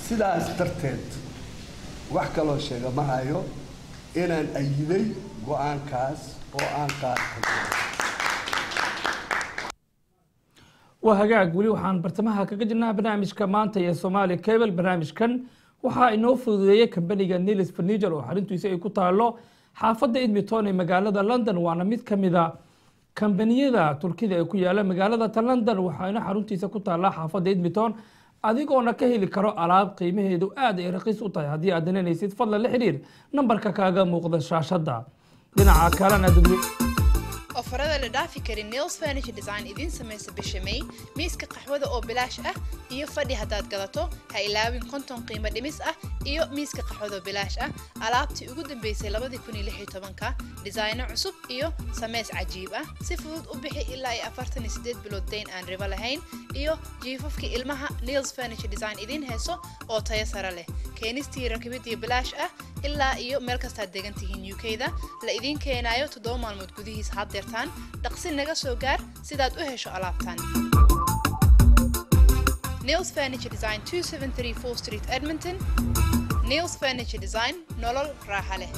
sidaas darteed wax kaloo sheega inaan ayiday go'aankaas waa hagaag weli waxaan bartamaha kaga jirnaa barnaamijka maanta ee soomaali cable. Barnaamijkan waxaa inoo fududeeyey kambaniga nilis furniture oo xaruntiisa ay ku taalo xaafadda edmonton ee magaalada london. Waana mid ka mid a kambaniyada turkida ee ku yaalla magaalada ta london waxaana xaruntiisa ku taallaa xaafadda edmonton adigoona ka heli karo alaab qiimaheedu aad ay raqiis u tahay. Haddii aad dananaysid fadlan la xidhiir nambarka kaaga muuqda shaashadda dhinaca kalena ofarada la dhaafi karin nails furniture design idiin samaysa bisha may miiska qaxwada oo bilaash ah iyo fadhi haddaad gadato ha ilaawin konton qiimo dhimis ah iyo miiska qaxwada bilaash ah. Alaabtii ugu dambeysay labadii kun iyo lix iyo tobanka dhisayno cusub iyo sameys cajiib ah. Si fudud u bixi ilaa iyo afartan iyo sideed bilood dayn aan ribo lahayn iyo jiifafkii ilmaha nails furniture design idiin heeso oo tayo sare leh. Keenistii rakibidii bilaash ah ilaa iyo meel kastaad degan tihiin UK-da la idiin keenayo toddoba maalmood gudihiis haddeertaan dhaqsi naga soo gaar sidaad u hesho alaabtan Nails Furniture Design 2734 Street Edmonton. Nails Furniture Design nolol raaxa leh.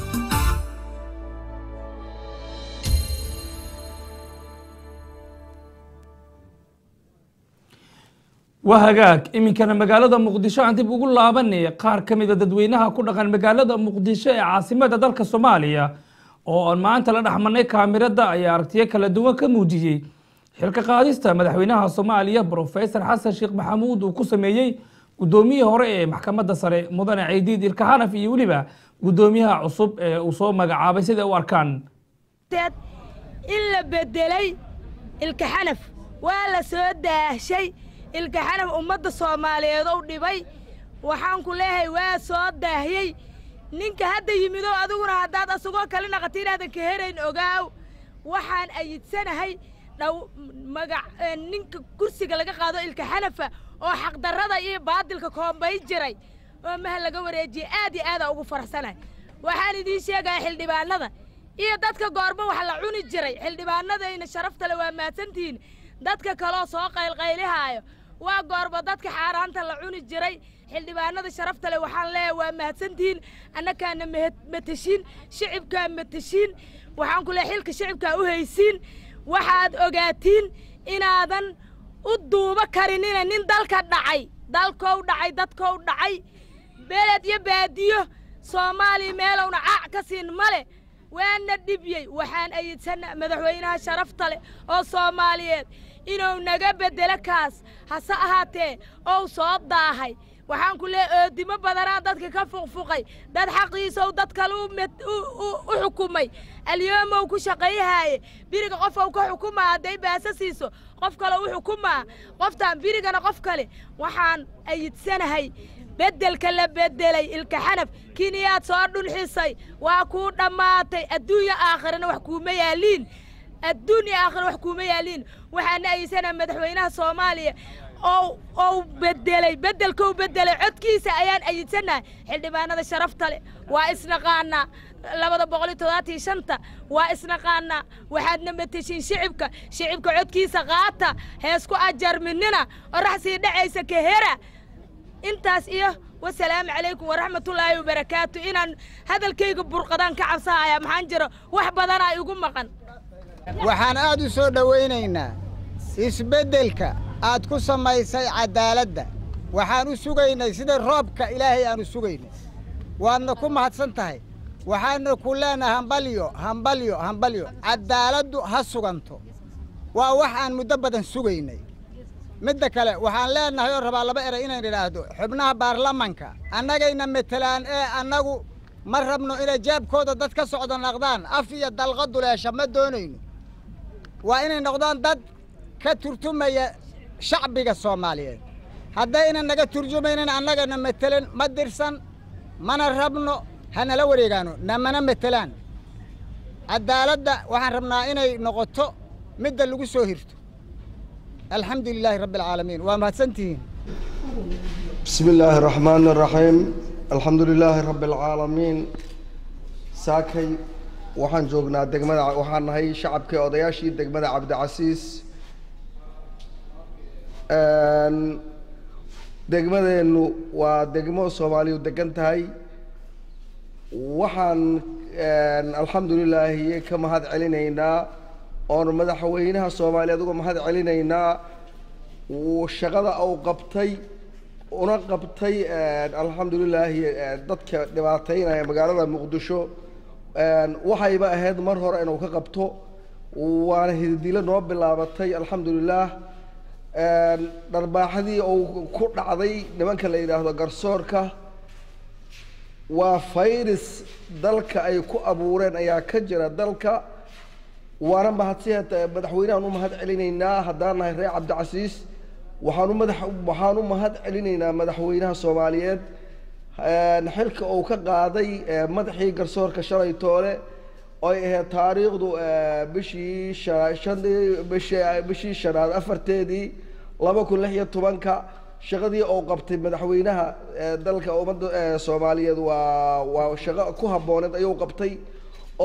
Waa hagaag iminkana magaalada muqdisho aan dib ugu laabanay qaar ka mida dadweynaha ku dhaqan magaalada muqdisho ee caasimada dalka soomaaliya oo aan maanta la dhexmarnay kaamirada ayaa aragtiyo kala duwan ka muujiyey. Xilka qaadista madaxweynaha soomaaliya brofesor xasan sheekh maxamuud uu ku sameeyey guddoomiyihii hore ee maxkamadda sare mudane ciidiid ilka xanaf iyo weliba guddoomiyaha cusub ee uu soo magacaabay siday u arkaan. In la bedelay ilka xanaf waa la soo daahshay ilka xanaf ummadda soomaaliyeed ou dhibay. Waxaan leeyahay waa soo daahyey ninka hadda yimidow adiguna haddaad asagoo kale naqata inaadan ka herayn ogaaw. Waxaan ayidsanahay dhow magac ninka kursiga laga qaado ilka xanafa oo xaqdarrada iyo baadilka koombay jiray. Oo maha laga wareejiyey aad iyo aadaa ugu faraxsanahay waxaan idiin sheegaya xildhibaanada. Iyo dadka goormo wax la cuni jiray. Xildhibaanadayna sharaftale waa mahadsantihiin dadka kaloo soo qaylqaylihaayo waa goormo dadka xaaraanta la cuni jiray xildhibaanada sharaftale waxaan leeyahay waa mahadsantihiin annakaana matashiin shicibkaa matashiin waxaan ku leeyahay xilka shicibkaa u haysiin. Waxaad ogaatiin inaadan u duubo karinina nin dalka dhacay. Dalkou dhacay dadkou dhacay. Beled iyo baadiyo soomaaliya meelowna caac ka siin male waana dhibyey waxaan ayidsanna madaxweynaha sharafta leh oo soomaaliyeed inuu naga beddelo kaas. Hase ahaatee ou soo daahay waxaan ku leeyahay oodimo badanaa dadka ka fuqfuqay. Dad xaqiisow dad kale u xukumay. Alyoomow ku shaqayhaaye biriga qofow ka xukumaa hadday baasa siiso qof kale u xukumaa. Qoftaan birigana qof kale. Waxaan ayidsanahay beddelka la beddelay ilka xanaf kiniyaad soo dhunxisay. Waa kuu dhammaatay adduunya aakhirana wax kuuma yaaliin. Adduun iyo aakhira wax kuuma yaaliin. Waxaana ayidsanaha madaxweynaha soomaaliya. oo ou beddelay beddelkou beddelay. Codkiisa ayaan ayidsannahay xildhibaanada sharafta leh. Waa isnaqaanaa labada boqol iyo shanta. Waa isnaqaanaa waxaadna mateshiin shicibka. Shicibka codkiisa qaata. Heesku ajarminina orax sii dhacaysa kahera intaas iyo wasalaamu calaykum waraxmatullaahi wabarakaatu. Inaan hadalkayga burqadaan ka cabsahaya maxaan jiro? Wax badanaa igu maqan. Waxaan aad u soo dhowaynaynaa isbeddelka aad ku samaysay caddaaladda waxaan u sugaynay sida roobka ilaahay aan u sugaynay. Waadna ku mahadsan tahay. Waxaana ku leenahay hambalyo hambalyo hambalyo caddaaladdu ha suganto. Waa wax aan muddo badan sugaynay. Midda kale waxaan leenahay oo rabaa laba eray inaan idhaahdo xubnaha baarlamanka annagayna metelaan ee annagu ma rabno inay jaabkooda dad ka socdo naqdaan. Af iyo dalqa duleesha ma doonayno. Waa inay noqdaan dad ka turtumaya shacbiga soomaaliyeed. Haddayna naga turjumaynan annagana matalan ma dirsan mana rabno hanala wareegaano namana metelaan. Cadaaladda waxaan rabnaa inay noqoto midda lagu soo hirto. Alxamdu lilaahi rabbi alcaalamiin waa mahadsantihiin bismi illaahi araxmaani araxiim alxamdu lilaahi rabbi alcaalamiin saakay waxaan joognaa degmada waxaan nahay shacabkii odayaashii degmada cabdicasiis degmadeennu waa degmo soomaaliyu degan tahay. Waxaan een, alxamdulilaahi ka mahad celinaynaa oon madaxweynaha soomaaliyeed uga mahad celinaynaa. Shaqada uu qabtay una qabtay een, alxamdulilaahi dadka dhibaateynaya magaalada muqdisho. Waxayba ahayd mar hore inuu ka qabto waana hididilo noo bilaabatay alxamdulilaah een, dharbaaxadii uu ku dhacday nimanka la yidhaahdo garsoorka waa fayris dalka ay ku abuureen ayaa ka jira dalka. Waana mahadsiheed madaxweynahan u mahad celinaynaa haddaan nahay reer cabdicasiis. Waxaan u madax waxaan u mahad celinaynaa madaxweynaha soomaaliyeed. Xilka uu ka qaaday madaxii garsoorka shalay toole oy ahayd taariikhdu ee, bishii sha- shantii bishii bishii shanaad afarteedii laba kun lix iyo tobanka shaqadii uu qabtay madaxweynaha dalka ummadda ee, soomaaliyeed waa waa shaqo ku habbooneed ayuu qabtay.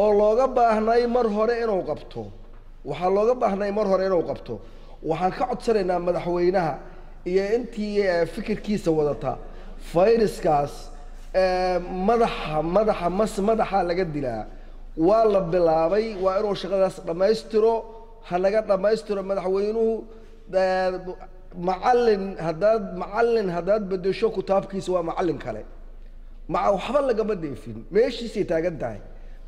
Oo looga baahnay mar hore inuu qabto waxaa looga baahnay mar hore inuu qabto. Waxaan ka codsanaynaa madaxweynaha iyo intii eh, fikirkiisa wadata. Fayraskaas eh, madaxa madaxa mas madaxa laga dilaa waa la bilaabay waa inuu shaqadaas dhammaystiro ha naga dhammaystiro madaxweynuhu macallin haddaad macallin haddaad bedesho kutaabkiisa waa macallin kale. Maca waxba lagama dheefin meeshiisay taagan tahay.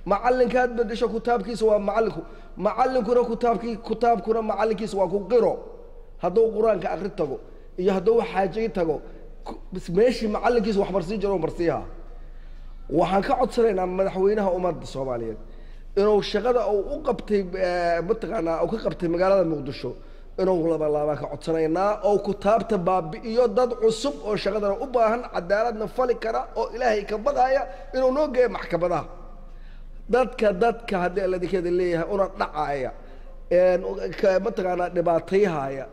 Macallinkaad bedesho kutaabkiisa waa macallinku macallinkuna kutaabkii kutaabkuna macallinkiisa waa ku qiro. Hadduu qur'aanka akri tago iyo hadduu xaajay tago meeshii macallinkiisa wax jiro marsiiha waxaan ka codsanaynaa madaxweynaha ummadda soomaaliyeed inuu shaqada uu u qabtay mataqaanaa uu ka qabtay magaalada muqdisho inuu laba laabaan ka codsanaynaa oo kutaabta baabi'iyo dad cusub oo shaqadana u baahan cadaaladna fali kara oo ilaahay ka baqaya inuu noo geeyo maxkamadaha dadka dadka haddii alladikeeda leeyahay una dhacaya mataqaanaa dhibaatayhaya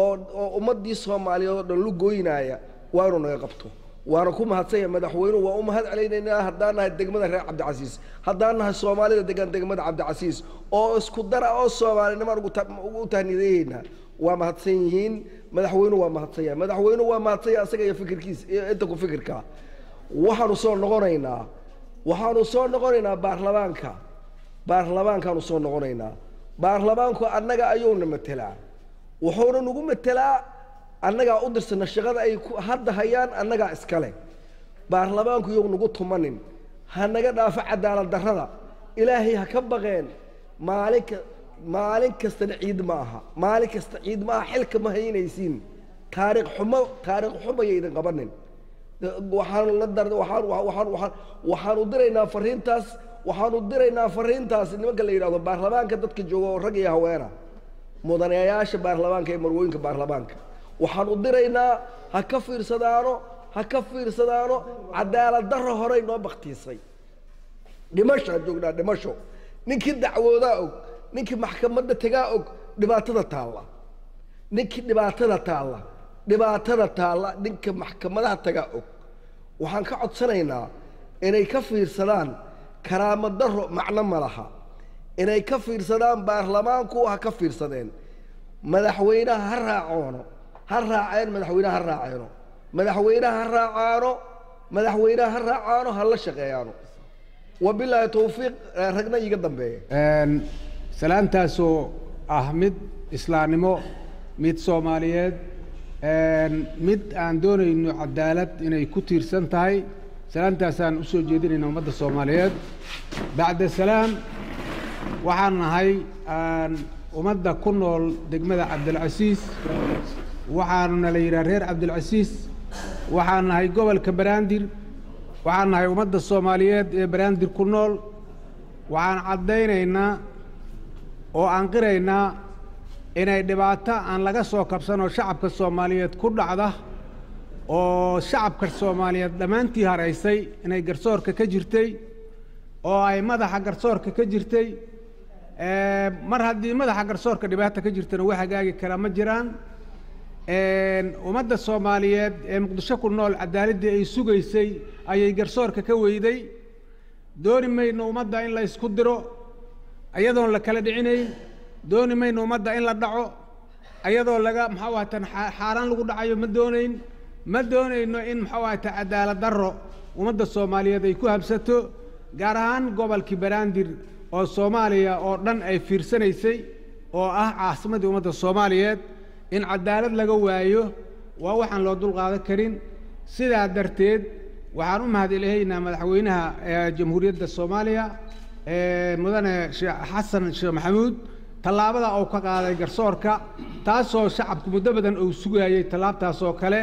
oo oo ummaddii soomaaliyeed oo dhan lu goynaya waa inuu naga qabto waana ku mahadsanya madaxweynuhu waa u mahad celinaynaa haddaan nahay degmada reer cabdicasiis. Haddaan nahay soomaalida degan degmada cabdicasiis. Oo isku dara oo soomaalinimaan ugu ta- ugu tahniidayeynaa waa mahadsan yihiin madaxweynuhu waa mahadsan yahay madaxweynuhu waa mahadsan yahay asaga iyo fikirkiisa iyo inta ku fikirka. Waxaanu soo noqonaynaa waxaanu soo noqonaynaa baarlamaanka. Baarlamaankaanu soo noqonaynaa. Baarlamaanku annaga ayuuna matelaa wuxuuna nagu matelaa annagaa u dirsana shaqada ay hadda hayaan annagaa iskale. Baarlamaanku iyow nagu tumanin. Ha naga dhaafo cadaalad darrada. Ilaahay ha ka baqeen. Maalinka maalin kastana ciid ma aha. Maalin kasta ciid ma aha xilka ma haynaysiin. Taariikh xumo taariikh xumayay idin qabanin. Waxaan la dar waxaan waxaan waxaan waxaan u diraynaa fariintaas waxaan u diraynaa fariintaas. Nimanka la yidhahdo baarlamaanka dadka jooga oo rag iyo haweena mudanayaasha baarlamaanka iyo marwooyinka baarlamaanka waxaan u diraynaa ha ka fiirsadaano ha ka fiirsadaano cadaalad darro horey noo baktiisay dhimashaan joognaa dhimasho. Ninkii dacwoodaa og ninkii maxkamadda tagaa og dhibaatada taalla. Ninkii dhibaatada taalla dhibaatada taalla ninka maxkamadaha tagaa og. Waxaan ka codsanaynaa inay ka fiirsadaan karaamo darro macno ma laha. Inay ka fiirsadaan baarlamaanku ha ka fiirsadeen. Madaxweynaha ha raacoono ha raaceen madaxweynaha ha raaceeno. Madaxweynaha ha raacaano madaxweynaha ha raacaano ha la shaqeeyaano. Wabilaahi towfiiq ragna iiga dambeeya salaantaasoo ah mid islaamnimo mid soomaaliyeed mid aan doonayno cadaalad inay ku tiirsan tahay. Salaantaasaan u soo jeedinayna ummadda soomaaliyeed. Bacda salaam waxaan nahay ummadda ku nool degmada cabdilcasiis waxaanuna la yidhaha reer cabdilcasiis waxaan nahay gobolka baraandir waxaan nahay ummadda soomaaliyeed ee baraandir ku nool. Waxaan caddaynaynaa oo aan qiraynaa inay dhibaato aan laga soo kabsanoo shacabka soomaaliyeed ku dhacda oo shacabka soomaaliyeed dhammaantii haraysay inay garsoorka ka jirtay oo ay madaxa garsoorka ka jirtay. Mar haddii madaxa garsoorka dhibaata ka jirtana wax hagaagi karaa ma jiraan ummadda soomaaliyeed ee muqdisho ku nool cadaaladdii ay sugaysay ayay garsoorka ka weyday. Dooni mayno ummadda in la isku diro ayadoon la kala dhicinayn dooni mayno ummadda in la dhaco ayadoo laga maxaa waatan xaaraan lagu dhacayo ma doonayn. Ma doonayno in maxaa waata cadaalad darro ummadda soomaaliyeed ay ku habsato gaar ahaan gobolkii baraandir oo soomaaliya oo dhan ay fiirsanaysay oo ah caasimadii ummadda soomaaliyeed in cadaalad laga waayo waa waxaan loo dulqaadan karin. Sidaa darteed waxaan u mahadcelihaynaa madaxweynaha jamhuuriyadda soomaaliya mudane xasan sheekh maxamuud tallaabada uu ka qaaday garsoorka taasoo shacabku muddo badan uu sugayey tallaabtaas oo kale.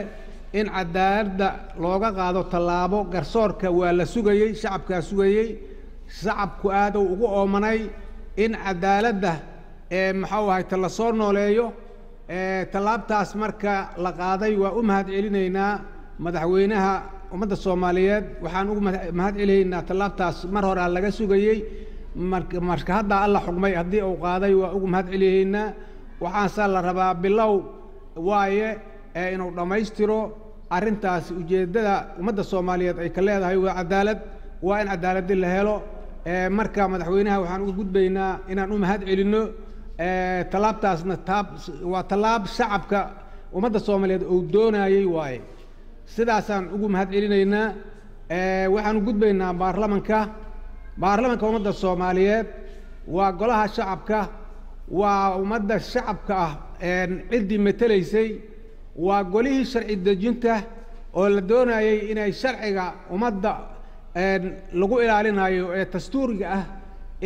In cadaaladda looga qaado tallaabo garsoorka waa la sugayey shacabkaa sugayey shacabku aaduu ugu oomanay in cadaaladda maxuu ahay ta la soo nooleeyo tallaabtaas marka la qaaday waa u mahad celinaynaa madaxweynaha ummadda soomaaliyeed. Waxaan ugu mahad celinaynaa tallaabtaas mar horaa laga sugayey. Marka hadda alla xugmay haddii uu qaaday waa ugu mahad celiyaynaa waxaasaa la rabaa bilow waaye inuu dhammaystiro arrintaas ujeeddada ummadda soomaaliyeed ay ka leedahay waa cadaalad waa in cadaaladdi la helo. Marka madaxweynaha waxaan uga gudbaynaa inaan u mahad celinno tallaabtaasna taab waa tallaab shacabka ummadda soomaaliyeed uu doonayey waaye. Sidaasaan ugu mahad celinaynaa waxaan u gudbaynaa baarlamanka. Baarlamanka ummadda soomaaliyeed waa golaha shacabka waa ummadda shacabka ah ciddii matelaysay waa golihii sharci dejinta oo la doonayey inay sharciga ummadda lagu ilaalinayo ee dastuuriga ah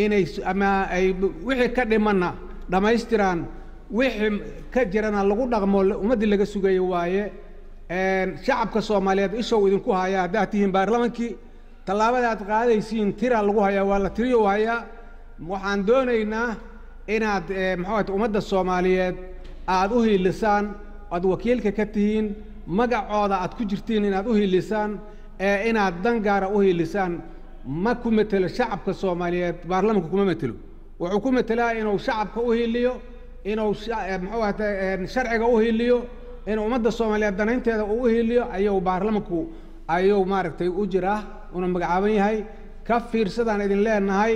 inay ama ay wixii ka dhimanna dhammaystiraan wixii ka jirana lagu dhaqmo ummaddii laga sugayay waaye shacabka soomaaliyeed ishow idinku hayaa haddaad tihiin baarlamankii tallaabada aad qaadaysiin tira lagu hayaa waa la tiriyo hayaa waxaan doonaynaa inaad maxaa ummadda soomaaliyeed aad u hiilisaan aad wakiilka ka tihiin magacooda aad ku jirtiin inaad u hiilisaan ee inaad dan gaara u hiilisaan. Ma ku metelo shacabka soomaaliyeed baarlamanku kuma metelo wuxuu ku metelaa inuu shacabka u hiiliyo inuu muxuu ahata sharciga u hiiliyo inuu ummadda soomaaliyeed danaynteeda uu u hiiliyo ayuu baarlamanku ayuu maaragtay u jiraa una magacaaban yahay. Ka fiirsadaan idin leenahay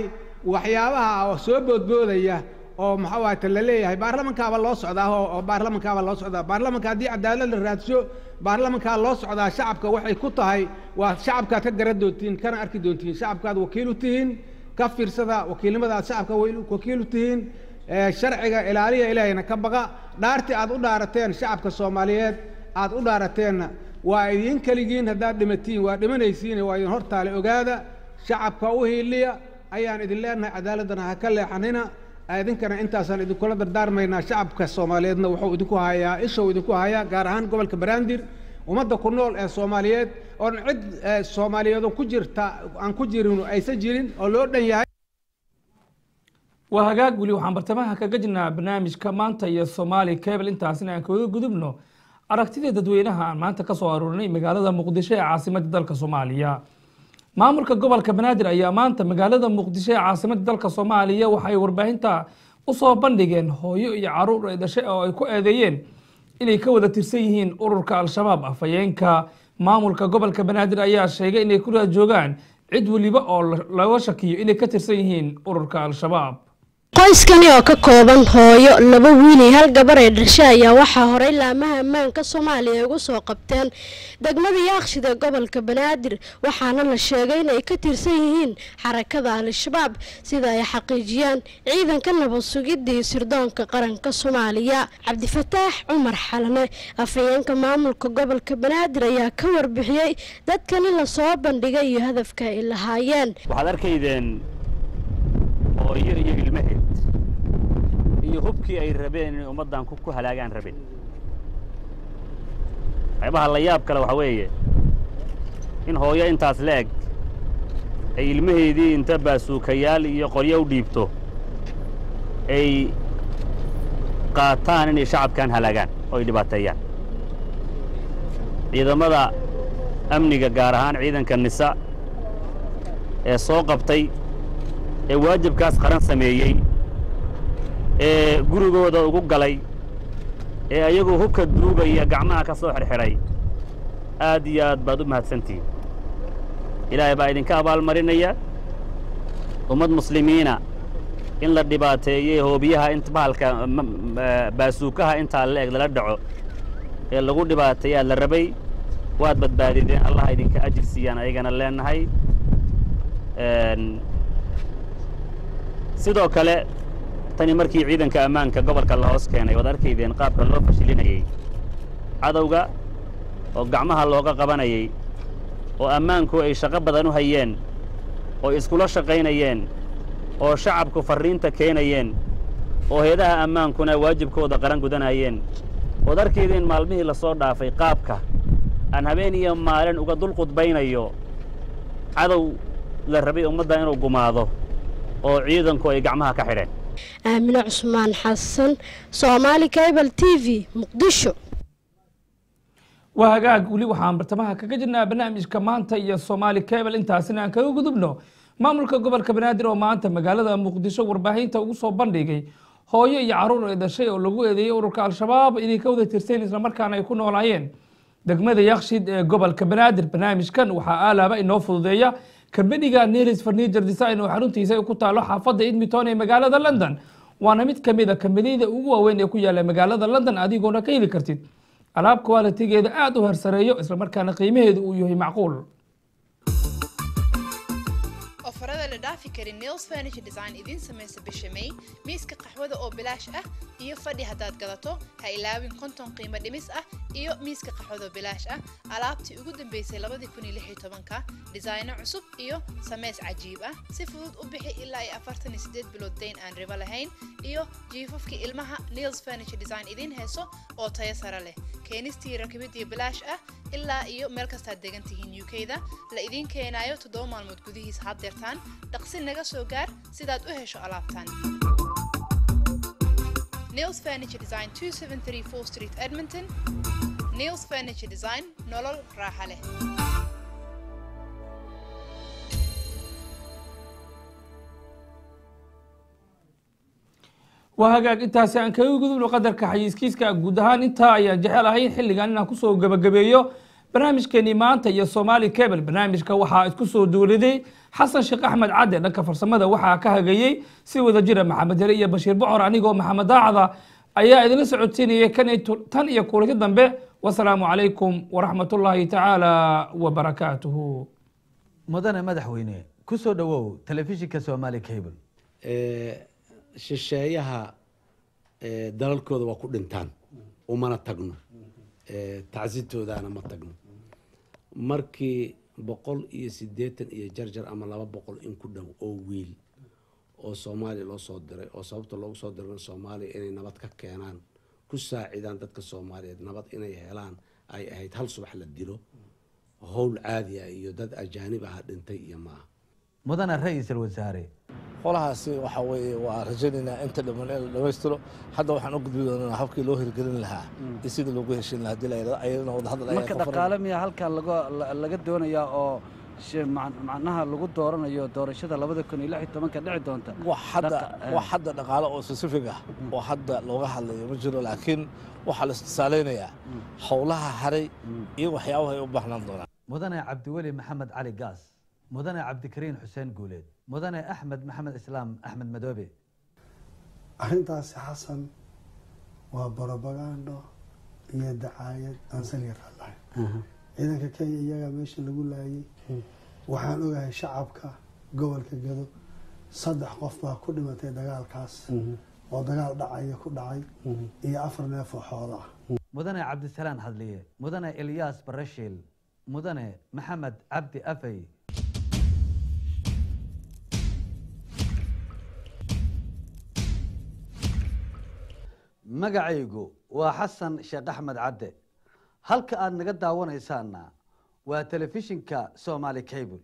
waxyaabaha soo boodboodaya oo maxaa waata la leeyahay baarlamankaaba loo socdaa oo baarlamankaaba loo socdaa. Baarlamanka haddii cadaalad la raadso baarlamankaa loo socdaa shacabka waxay ku tahay waa shacabkaad ka garan doontiin kana arki doontiin shacabkaad wakiil u tihiin ka fiirsada wakiilnimada aad shacabka wakiil u tihiin sharciga ilaaliya ilaahayna ka baqa. Dhaartii aad u dhaarateen shacabka soomaaliyeed aad u dhaarateenna. Waa idin keligiin haddaad dhimatiin waa dhimanaysiin waa idin hortaale ogaada. Shacabka u hiiliya ayaan idin leenahay cadaaladdana ha ka leexanina. Idinkana intaasaan idinkula dardaarmaynaa shacabka soomaaliyeedna wuxuu idinku hayaa ishuu idinku hayaa gaar ahaan gobolka banaadir ummadda ku nool ee soomaaliyeed oon cid soomaaliyeedoo ku jirta aan ku jirin aysan jirin oo loo dhan yahay. Waa hagaag weli waxaan bartamaha kaga jirnaa barnaamijka maanta iyo soomaali cable. Intaasina aan kaga gudubno aragtida dadweynaha aan maanta ka soo aruurinay magaalada muqdisho ee caasimadda dalka soomaaliya. Maamulka gobolka banaadir ayaa maanta magaalada muqdisho ee caasimadda dalka soomaaliya waxay warbaahinta u soo bandhigeen hooyo iyo carruur ay dhashay oo ay ku eedeeyeen inay ka wada tirsan yihiin ururka al-shabaab afhayeenka maamulka gobolka banaadir ayaa sheegay inay ku joogaan cid weliba oo laga shakiyo inay ka tirsan yihiin ururka al-shabaab qoyskani oo ka kooban hooyo laba wiil iyo hal gabar ay dhashay ayaa waxaa horey laamaha ammaanka soomaaliya ay ugu soo qabteen. Degmada yaaqshida gobolka banaadir waxaana la sheegay inay ka tirsan yihiin xarakada al-shabaab sida ay xaqiijiyaan ciidanka nabad sugidda iyo sirdoonka qaranka soomaaliya. Cabdifataax cumar xalane afhayeenka maamulka gobolka banaadir ayaa ka warbixiyey dadkani la soo bandhigay iyo hadafka ay lahaayeen hooyo iyo ilmaheed iyo hubkii ay rabeen inay ummaddan ku halaagaan rabeen qaybaha la yaab kale waxa weeye in hooyo intaas la eg ay ilmaheedii inta baasuukayaal iyo qoryo u dhiibto ay qaataan inay shacabkan halaagaan oo ay dhibaateeyaan ciidamada amniga gaar ahaan ciidanka nisa ee soo qabtay ee waajibkaas qaran sameeyey ee gurigooda ugu galay ee ayagoo hubka duugaya gacmaha ka soo xirxiray aad iyo aad baad u mahadsantihiin. Ilaahay baa idinka abaalmarinaya ummad muslimiina in la dhibaateeyey hoobiyaha int bahalka baasuukaha intaa la eg lala dhaco ee lagu dhibaateeyaa la rabay waad badbaadideen. Allah idinka ajir siiyaan ayagana leenahay sidoo kale tani markii ciidanka ammaanka gobolka la hoos keenay waad arkaydeen qaabka loo fashilinayey cadowga oo gacmaha looga qabanayay oo ammaanku ay shaqo badan u hayeen oo iskula shaqaynayeen oo shacabku farriinta keenayeen oo heedaha ammaankuna waajibkooda qaran gudanayeen. Waad arkaydeen maalmihii la soo dhaafay qaabka aan habeen iyo maalin uga dul qudbaynayo cadow la rabay ummadda inuu gumaado oo ciidanku ay gacmaha ka xidheen. Aamine cusmaan xasan soomaali cable t v muqdisho. Waa hagaag weli waxaan bartamaha kaga jirnaa barnaamijka maanta iyo soomaali cable. Intaasina aan kaga gudubno maamulka gobolka banaadir oo maanta magaalada muqdisho warbaahinta ugu soo bandhigay hooyo iyo carruur ay dhashay oo lagu eedeeyey ururka al-shabaab inay ka wada tirteen islamarkaana ay ku noolaayeen. Degmada yakshid ee gobolka banaadir barnaamijkan waxaa aalaaba inoo fududeeya kambaniga nelis farniger design oo xaruntiisa ku taalo xaafadda edmonton ee magaalada london. Waana mid ka mid a kambaniyada ugu waaweyn ee ku yaalla magaalada london adigoona ka heli kartid. Alaab kwalitigeeda aada u hersareeyo islamarkaana qiimaheedu uu yahay macquul la dhaafi karin nails furniture design idiin samaysa bisha may. Miiska qaxwada oo bilaash ah iyo fadhi haddaad gadato ha ilaawin konton qiimo dhimis ah iyo miiska qaxwada oo bilaash ah. Alaabtii ugu dambeysay labadii kun iyo lix iyo tobanka dhisayno cusub iyo sameys cajiib ah. Si fudud u bixi ilaa iyo afartan iyo sideed bilood dayn aan ribo lahayn iyo jiifafkii ilmaha nails furniture design idiin heeso oo tayo sare leh. Keenistii rakibidii bilaash ah ilaa iyo meel kastaad degan tihiin uk-da la idiin keenayo toddoba maalmood gudihiis haddeertaan dhaqsi naga soo gaar sidaad u hesho alaabtan nails furniture design 2734 street edmonton. nails furniture design nolol raaxa leh waa hagaag intaasi aan kaga gudubno qadarka xayiiskiiska guud ahaan. Intaa ayaan jecel ahay xilligan inaan ku soo gebagabeeyo barnaamijkeenii maanta iyo soomaali cable barnaamijka waxaa isku soo duuliday xasan sheekh axmed cadde dhanka farsamada waxaa ka hagayey si wada jira maxamed yare iyo bashiir bocor anigoo maxamed daacda ayaa idinla socodsiinayay kan tan iyo kulanti dambe. Wasalaamu calaykum waraxmatullaahi tacaala wabarakaatuhu mudane madaxweyne ku soo dhowow telefishinka somaali cable. Shisheeyaha dalalkooda waa ku dhintaan. Umana tagno. Tacsitoodaana ma tagno markii boqol iyo siddeetan iyo jarjar ama laba boqol in ku dhow oo wiil oo soomaaliya loo soo diray oo sababta loogu soo dirana soomaaliya inay nabad ka keenaan ku saacidaan dadka soomaaliyeed nabad inay helaan ay ahayd hal subax la dilo howl caadi ah iyo dad ajaanib ah dhintay iyo ma ah mudane ra'iisul wasaare. Holahaasi waxa weeye waa rajaynaynaa inta dhiman in la dhammaystiro hadda waxaan u gudbi doonaa habkii loo hirgelin lahaa. Iyo sidii loogu heshin lahaa haddii la ayadana wadahadal marka dhaqaale miyaa halkaa laga la- laga doonayaa oo macnaha lagu dooranayo doorashada labada kun iyo lix iyo tobanka dhici doonta. Wax hadda hadda dhaqaale oo specific ah oo hadda looga hadlayo ma jiro laakiin waxaa la istisaaleynayaa howlaha haray iyo waxyaabaha ay u baahnaan doonaan. Mudane cabdiweli maxamed cali gaas mudane cabdikariin xuseen guuleed mudane axmed maxamed islaam axmed madoobe. Arrintaasi xasan waa barobagando iyo dacaayad aan saliga raadlahayn ciidanka kenya iyagaa meesha lagu laayay. Waxaan ogahay shacabka gobolka gado saddex qof baa ku dhimatay dagaalkaas. Oo dagaal dhacaya ku dhacay. Iyo afar neef oo xoola ah. Mudane cabdisalaan hadliye mudane ilyaas barashiil mudane maxamed cabdi afey magacaygu waa xasan sheekh axmed cadde. Halka aad naga daawanaysaanna waa telefishinka somaali cable